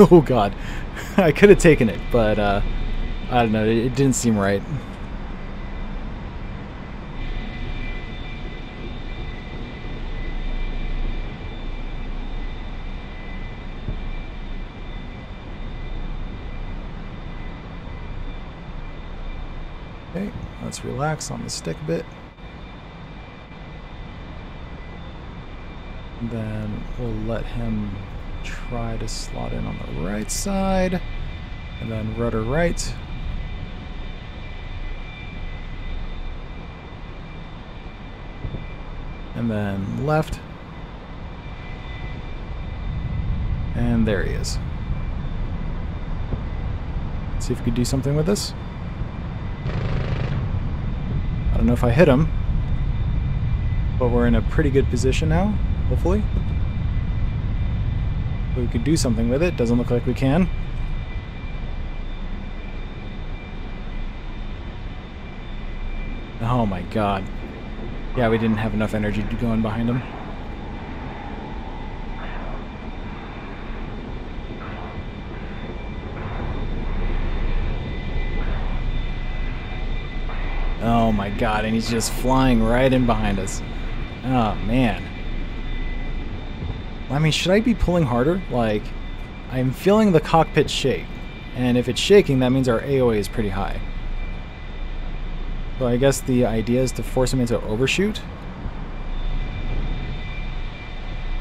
Oh god, <laughs> I could have taken it, but uh, I don't know, it, it didn't seem right. Okay, let's relax on the stick a bit. Then we'll let him try to slot in on the right side. And then rudder right. And then left. And there he is. Let's see if we can do something with this. Don't know if I hit him, but we're in a pretty good position now, hopefully. we could do something with it. Doesn't look like we can. Oh my god. Yeah, we didn't have enough energy to go in behind him. Oh my god, and he's just flying right in behind us. Oh man. I mean, should I be pulling harder? Like, I'm feeling the cockpit shake. And if it's shaking, that means our AOA is pretty high. So I guess the idea is to force him into overshoot.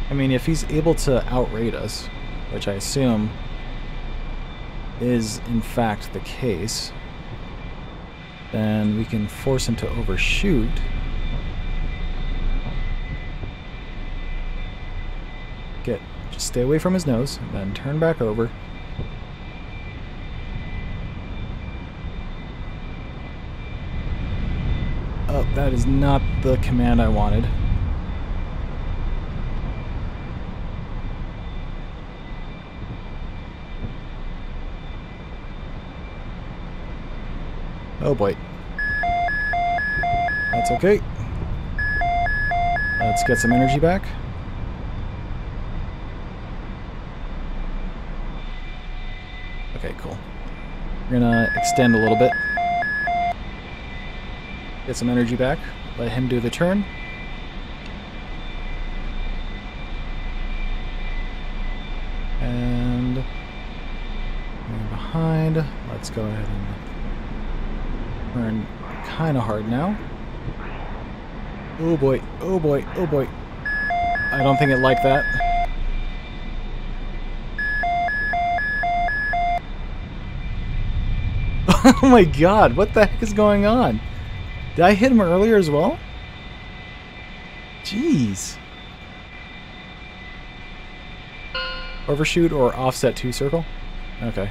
I mean, if he's able to outrate us, which I assume is in fact the case, then we can force him to overshoot. Get, just stay away from his nose, then turn back over. Oh, that is not the command I wanted. Oh boy. That's okay. Let's get some energy back. Okay, cool. We're gonna extend a little bit. Get some energy back. Let him do the turn. Kind of hard now. Oh boy, oh boy, oh boy. I don't think it liked that. <laughs> oh my god, what the heck is going on? Did I hit him earlier as well? Jeez. Overshoot or offset 2 circle? Okay.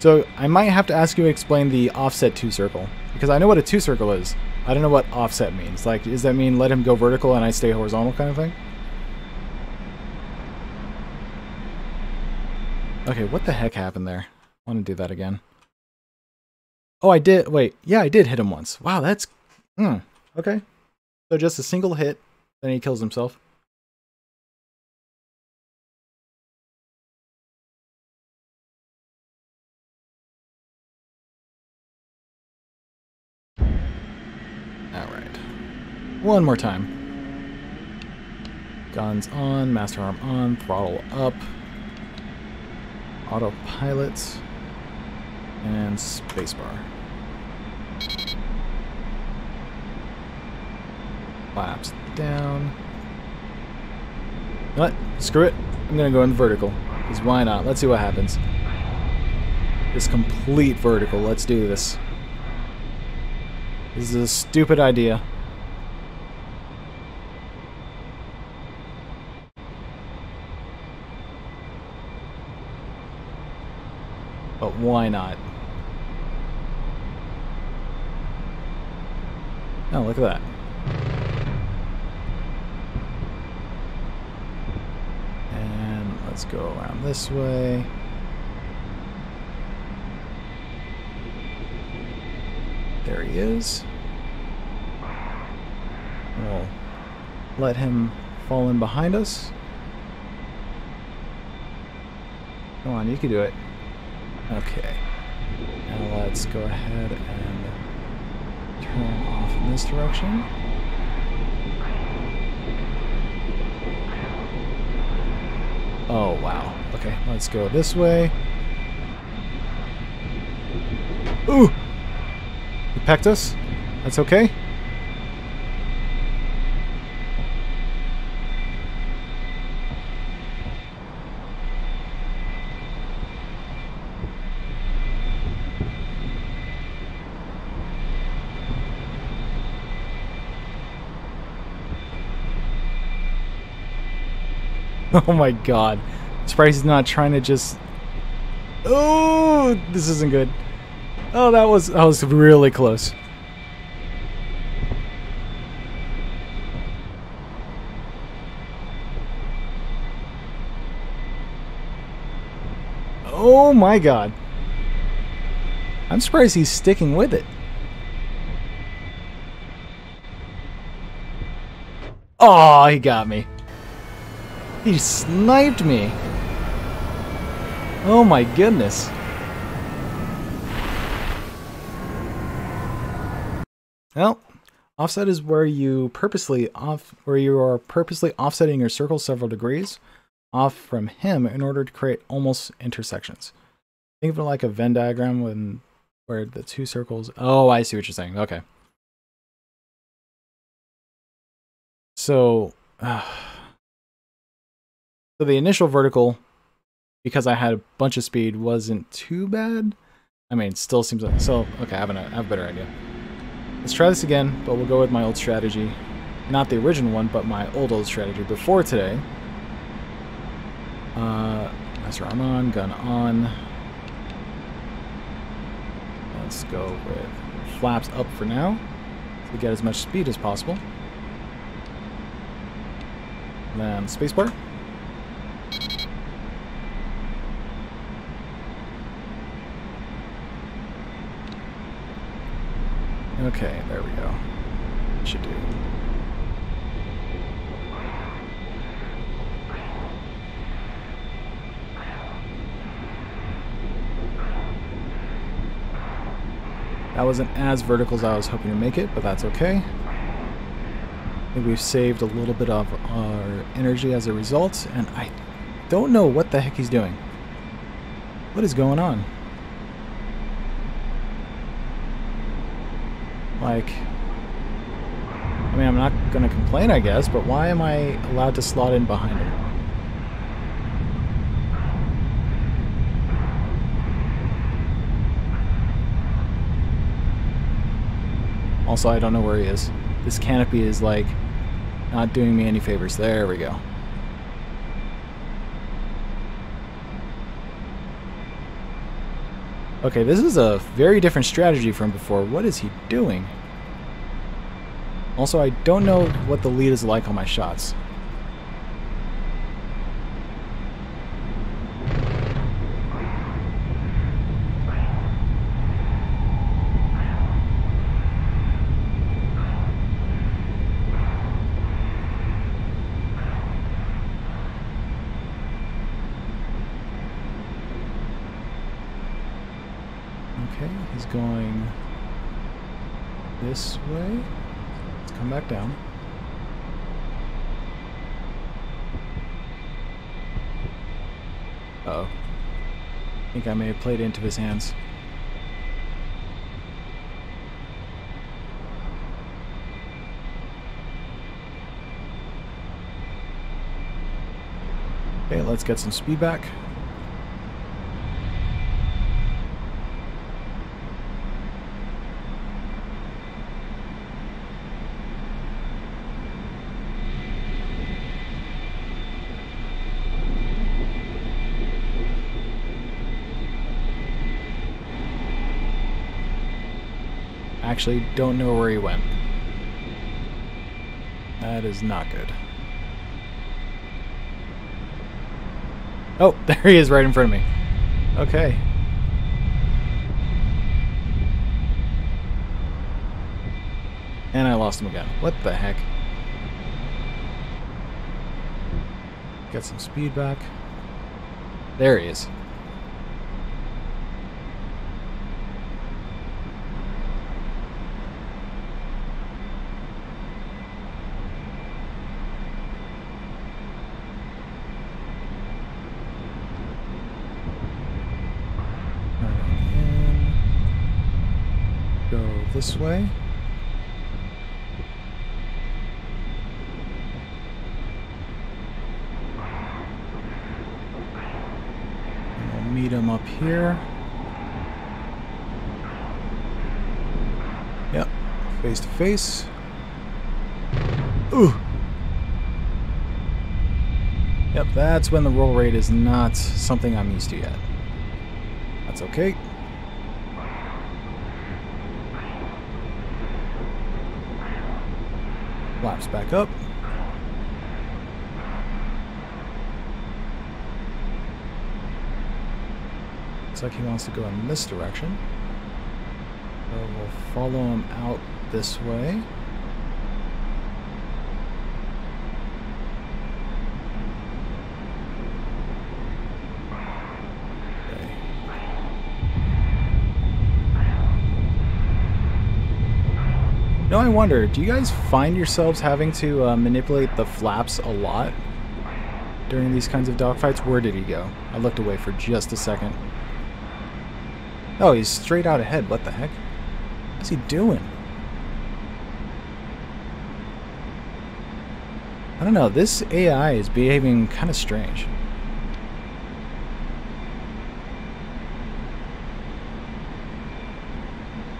So, I might have to ask you to explain the offset 2 circle. Because I know what a 2 circle is. I don't know what offset means. Like, does that mean let him go vertical and I stay horizontal kind of thing? Okay, what the heck happened there? I want to do that again. Oh, I did. Wait, yeah, I did hit him once. Wow, that's... Hmm, okay. So just a single hit, then he kills himself. One more time. Guns on, master arm on, throttle up. Autopilot. And spacebar. Flaps down. What? Screw it. I'm gonna go in vertical. Because why not? Let's see what happens. Just complete vertical. Let's do this. This is a stupid idea. Why not? Oh, look at that. And let's go around this way. There he is. We'll let him fall in behind us. Come on, you can do it. Okay. Now let's go ahead and turn off in this direction. Oh, wow. Okay, let's go this way. Ooh! He pecked us. That's okay. <laughs> Oh my god. Surprised he's not trying to just... Oh, this isn't good. Oh, that was that was really close. Oh my god. I'm surprised he's sticking with it. Oh, he got me. He sniped me. Oh my goodness. Well, offset is where you purposely off where you are purposely offsetting your circle several degrees off from him in order to create almost intersections. Think of it like a Venn diagram when where the two circles. Oh, I see what you're saying. Okay. So, uh, so the initial vertical, because I had a bunch of speed, wasn't too bad. I mean, still seems like so. Okay, I have, an, I have a better idea. Let's try this again, but we'll go with my old strategy. Not the original one, but my old old strategy before today. Uh, master arm on, gun on. Let's go with flaps up for now. To get as much speed as possible. And then spacebar. Okay, there we go. Should do. That wasn't as vertical as I was hoping to make it, but that's okay. I think we've saved a little bit of our energy as a result, and I don't know what the heck he's doing. What is going on? Like, I mean, I'm not going to complain, I guess, but why am I allowed to slot in behind him? Also, I don't know where he is. This canopy is, like, not doing me any favors. There we go. Okay, this is a very different strategy from before. What is he doing? Also, I don't know what the lead is like on my shots. He's going this way. Let's come back down. Uh oh. I think I may have played into his hands. Okay, let's get some speed back. Actually, don't know where he went. That is not good. Oh, <laughs> there he is right in front of me. Okay. And I lost him again. What the heck? Get some speed back. There he is. in. Go this way. We'll meet him up here. Yep, face to face. Ooh. Yep, that's when the roll rate is not something I'm used to yet. That's okay. Flaps back up. Looks like he wants to go in this direction. So we'll follow him out this way. I wonder, do you guys find yourselves having to uh, manipulate the flaps a lot during these kinds of dogfights? Where did he go? I looked away for just a second. Oh, he's straight out ahead. What the heck? What's he doing? I don't know. This AI is behaving kind of strange.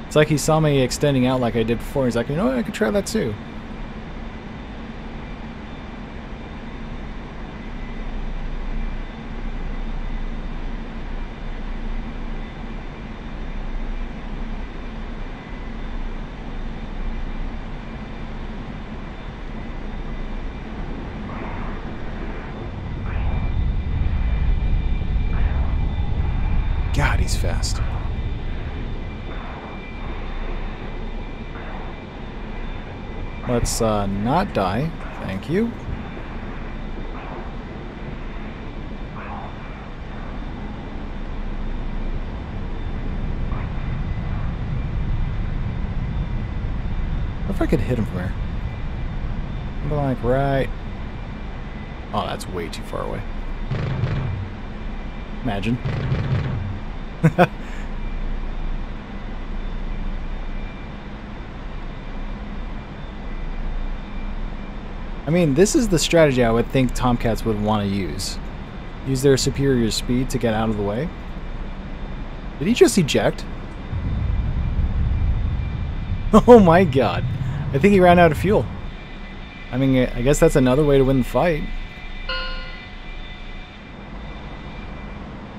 It's like he saw me extending out like I did before. He's like, you know what? I could try that too. God, he's fast. Let's uh, not die. Thank you. if I could hit him from here. Maybe like right. Oh, that's way too far away. Imagine. I mean, this is the strategy I would think Tomcats would want to use. Use their superior speed to get out of the way. Did he just eject? <laughs> Oh my god. I think he ran out of fuel. I mean, I guess that's another way to win the fight.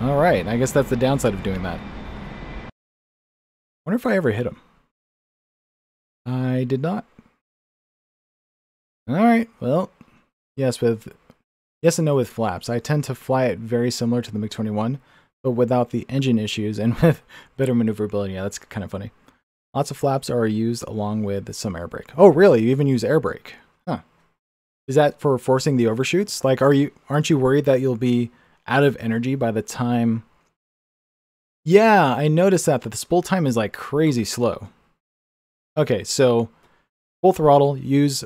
Alright, I guess that's the downside of doing that. wonder if I ever hit him. I did not. Alright, well, yes, with yes and no with flaps. I tend to fly it very similar to the MiG-21, but without the engine issues and <laughs> with better maneuverability. Yeah, that's kind of funny. Lots of flaps are used along with some air brake. Oh, really? You even use air brake? Huh. Is that for forcing the overshoots? Like, are you aren't you worried that you'll be out of energy by the time? Yeah, I noticed that that the spool time is like crazy slow. Okay, so full throttle, use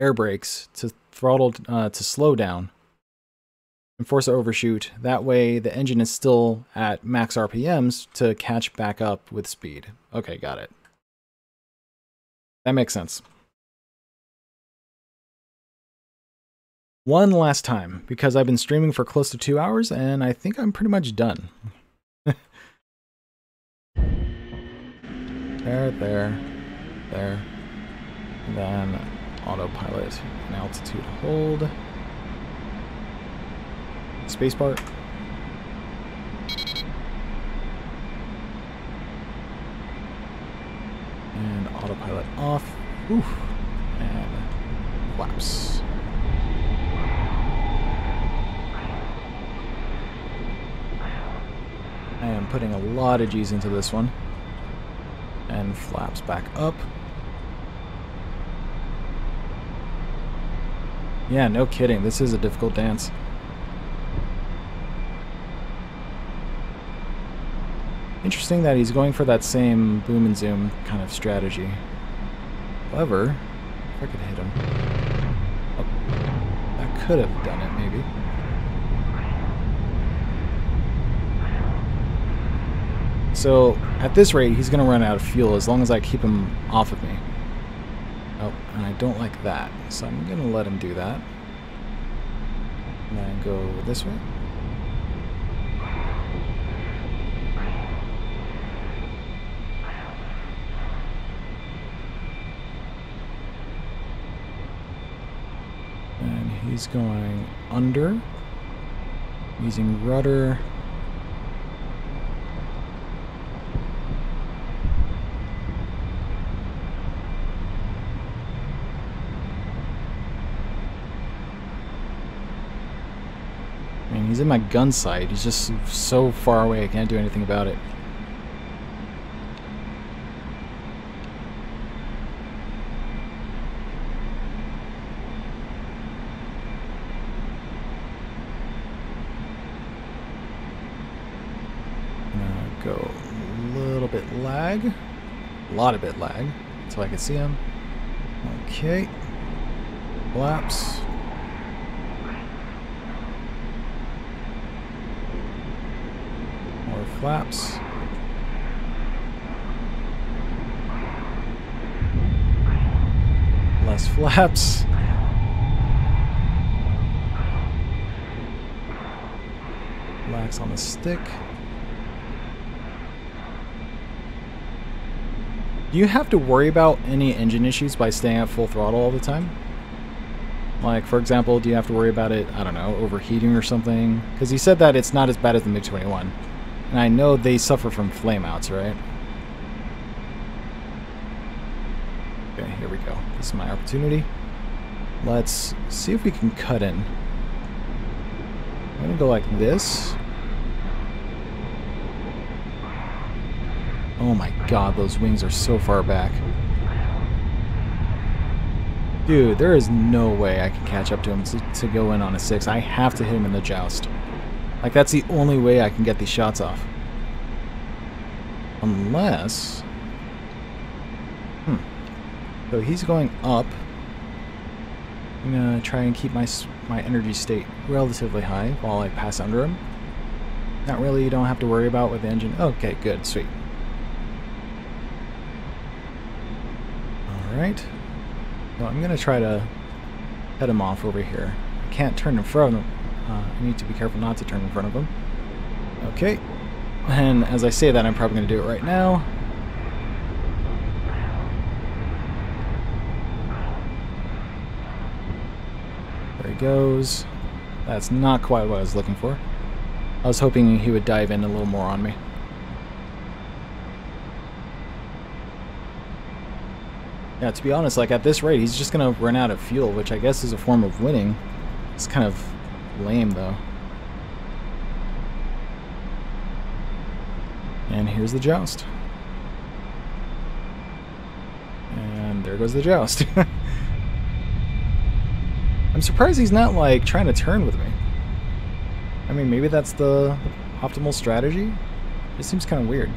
air brakes to throttle uh, to slow down and force overshoot. That way, the engine is still at max RPMs to catch back up with speed. Okay, got it. That makes sense. One last time, because I've been streaming for close to two hours, and I think I'm pretty much done. <laughs> there, there, there. Then autopilot and altitude hold. Spacebar. And autopilot off. Oof. And flaps. I am putting a lot of G's into this one. And flaps back up. Yeah, no kidding. This is a difficult dance. Interesting that he's going for that same boom and zoom kind of strategy. However, if I could hit him. Oh, that could have done it, maybe. So, at this rate, he's going to run out of fuel as long as I keep him off of I don't like that, so I'm going to let him do that. And then go this way. And he's going under, using rudder. He's in my gun sight. He's just so far away, I can't do anything about it. Go a little bit lag. A lot of bit lag, so I can see him. Okay. Flaps. More flaps. Less flaps. Relax on the stick. Do you have to worry about any engine issues by staying at full throttle all the time? Like, for example, do you have to worry about it, I don't know, overheating or something? Because he said that it's not as bad as the MiG-21. And I know they suffer from flameouts, right? Okay, here we go. This is my opportunity. Let's see if we can cut in. I'm gonna go like this. Oh my god, those wings are so far back. Dude, there is no way I can catch up to him to, to go in on a 6. I have to hit him in the joust. Like, that's the only way I can get these shots off. Unless... Hmm. So he's going up. I'm gonna try and keep my my energy state relatively high while I pass under him. Not really, you don't have to worry about with the engine. Okay, good, sweet. Alright. So I'm gonna try to head him off over here. I can't turn in front of him. Uh, I need to be careful not to turn in front of him. Okay. And as I say that, I'm probably gonna do it right now. There he goes. That's not quite what I was looking for. I was hoping he would dive in a little more on me. Yeah, to be honest, like at this rate, he's just gonna run out of fuel, which I guess is a form of winning. It's kind of lame, though. And here's the joust. And there goes the joust. <laughs> I'm surprised he's not, like, trying to turn with me. I mean, maybe that's the optimal strategy? It seems kind of weird.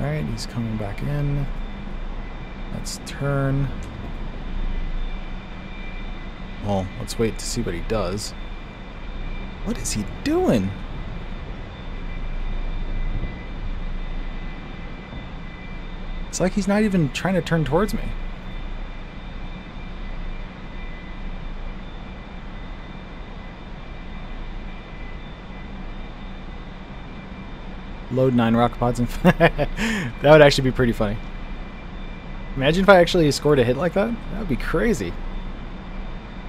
Alright, he's coming back in. Let's turn. Well, let's wait to see what he does. What is he doing? It's like he's not even trying to turn towards me. Load nine rocket pods and <laughs> that would actually be pretty funny. Imagine if I actually scored a hit like that. That would be crazy.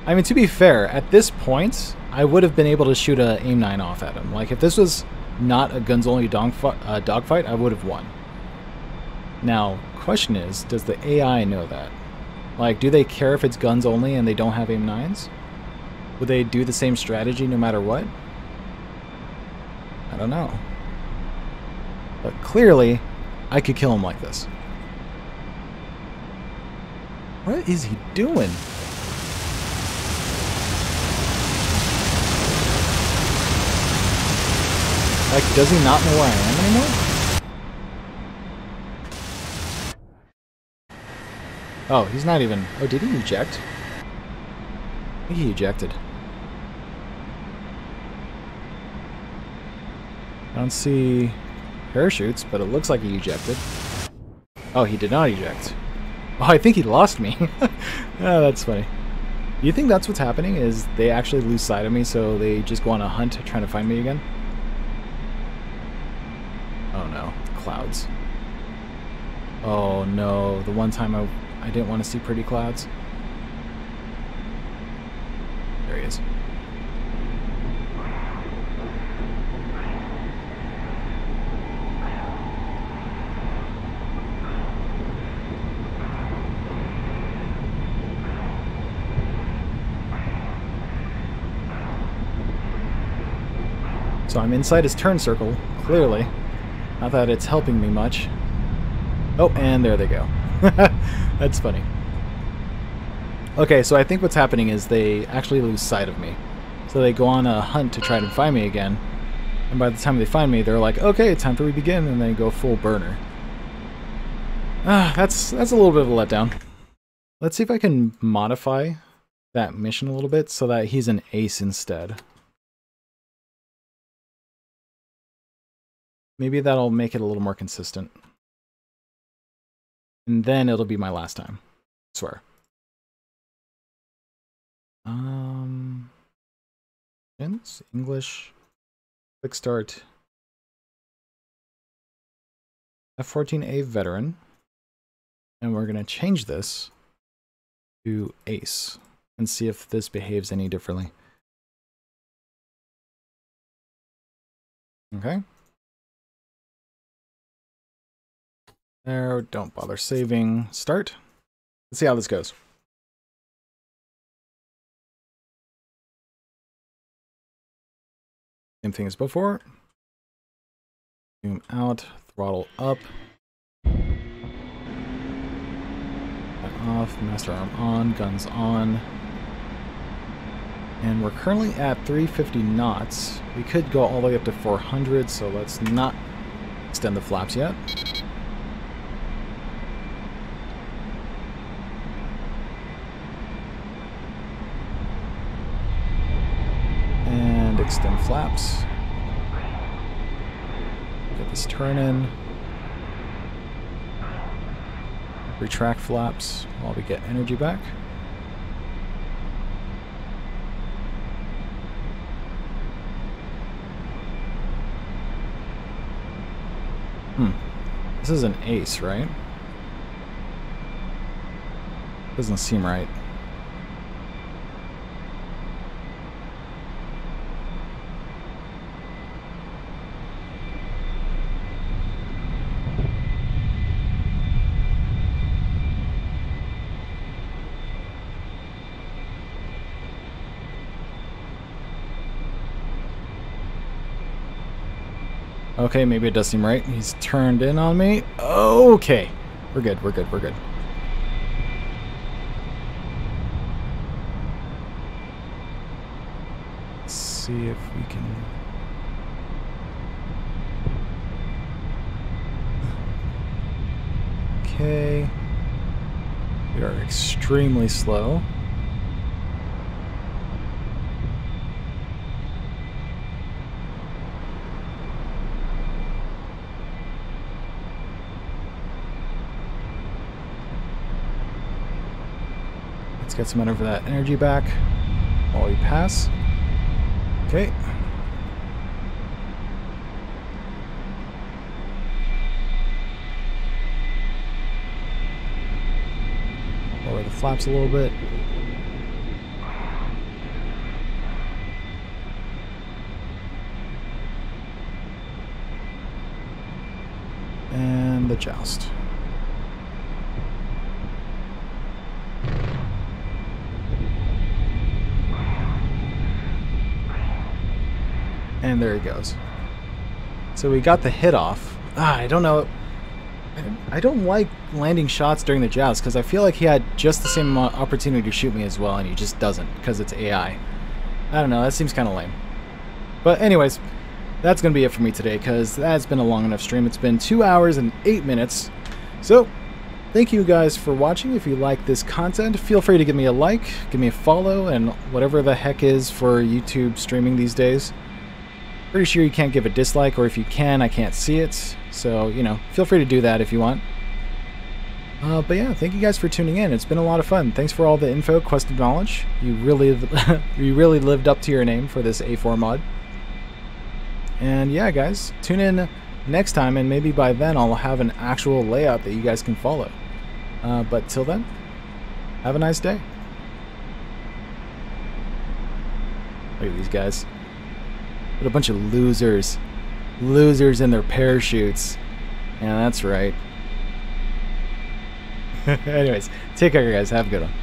I mean, to be fair, at this point, I would have been able to shoot a aim nine off at him. Like if this was not a guns only dogfight, uh, dogfight, I would have won. Now, question is, does the AI know that? Like, do they care if it's guns only and they don't have aim nines? Would they do the same strategy no matter what? I don't know. But clearly, I could kill him like this. What is he doing? Like, does he not know where I am anymore? Oh, he's not even... Oh, did he eject? I think he ejected. I don't see parachutes, but it looks like he ejected. Oh, he did not eject. Oh, I think he lost me. <laughs> oh, that's funny. You think that's what's happening? Is they actually lose sight of me, so they just go on a hunt trying to find me again? Oh no, clouds. Oh no, the one time I, I didn't want to see pretty clouds. There he is. So I'm inside his turn circle, clearly. Not that it's helping me much. Oh, and there they go. <laughs> That's funny. Okay, so I think what's happening is they actually lose sight of me. So they go on a hunt to try to find me again. And by the time they find me, they're like, okay, it's time for we begin, and they go full burner. Ah, that's that's a little bit of a letdown. Let's see if I can modify that mission a little bit so that he's an ace instead. Maybe that'll make it a little more consistent. And then it'll be my last time. swear. Um English, quick start. F14A veteran. And we're gonna change this to ace and see if this behaves any differently. Okay. There, don't bother saving. Start. Let's see how this goes. Same thing as before. Zoom out, throttle up. off, master arm on, guns on. And we're currently at 350 knots. We could go all the way up to 400, so let's not extend the flaps yet. Extend flaps. Get this turn in. Retract flaps while we get energy back. Hmm. This is an ace, right? Doesn't seem right. Okay, maybe it does seem right. He's turned in on me. Okay. We're good, we're good, we're good. Let's see if we can... <sighs> Okay. We are extremely slow. Let's get some of that energy back while we pass. Okay. Lower the flaps a little bit. And the joust. And there he goes. So we got the hit off. Ah, I don't know. I don't like landing shots during the joust because I feel like he had just the same opportunity to shoot me as well, and he just doesn't because it's AI. I don't know. That seems kind of lame. But anyways, that's going to be it for me today because that's been a long enough stream. It's been 2 hours and 8 minutes. So, thank you guys for watching. If you like this content, feel free to give me a like, give me a follow, and whatever the heck is for YouTube streaming these days. Pretty sure you can't give a dislike, or if you can, I can't see it. So, you know, feel free to do that if you want. Uh, but yeah, thank you guys for tuning in. It's been a lot of fun. Thanks for all the info, Quest of Knowledge. You really, <laughs> you really lived up to your name for this A4 mod. And yeah, guys, tune in next time, and maybe by then I'll have an actual layout that you guys can follow. Uh, but till then, have a nice day. Look at these guys. What a bunch of losers. Losers in their parachutes. Yeah, that's right. <laughs> Anyways, take care, guys. Have a good one.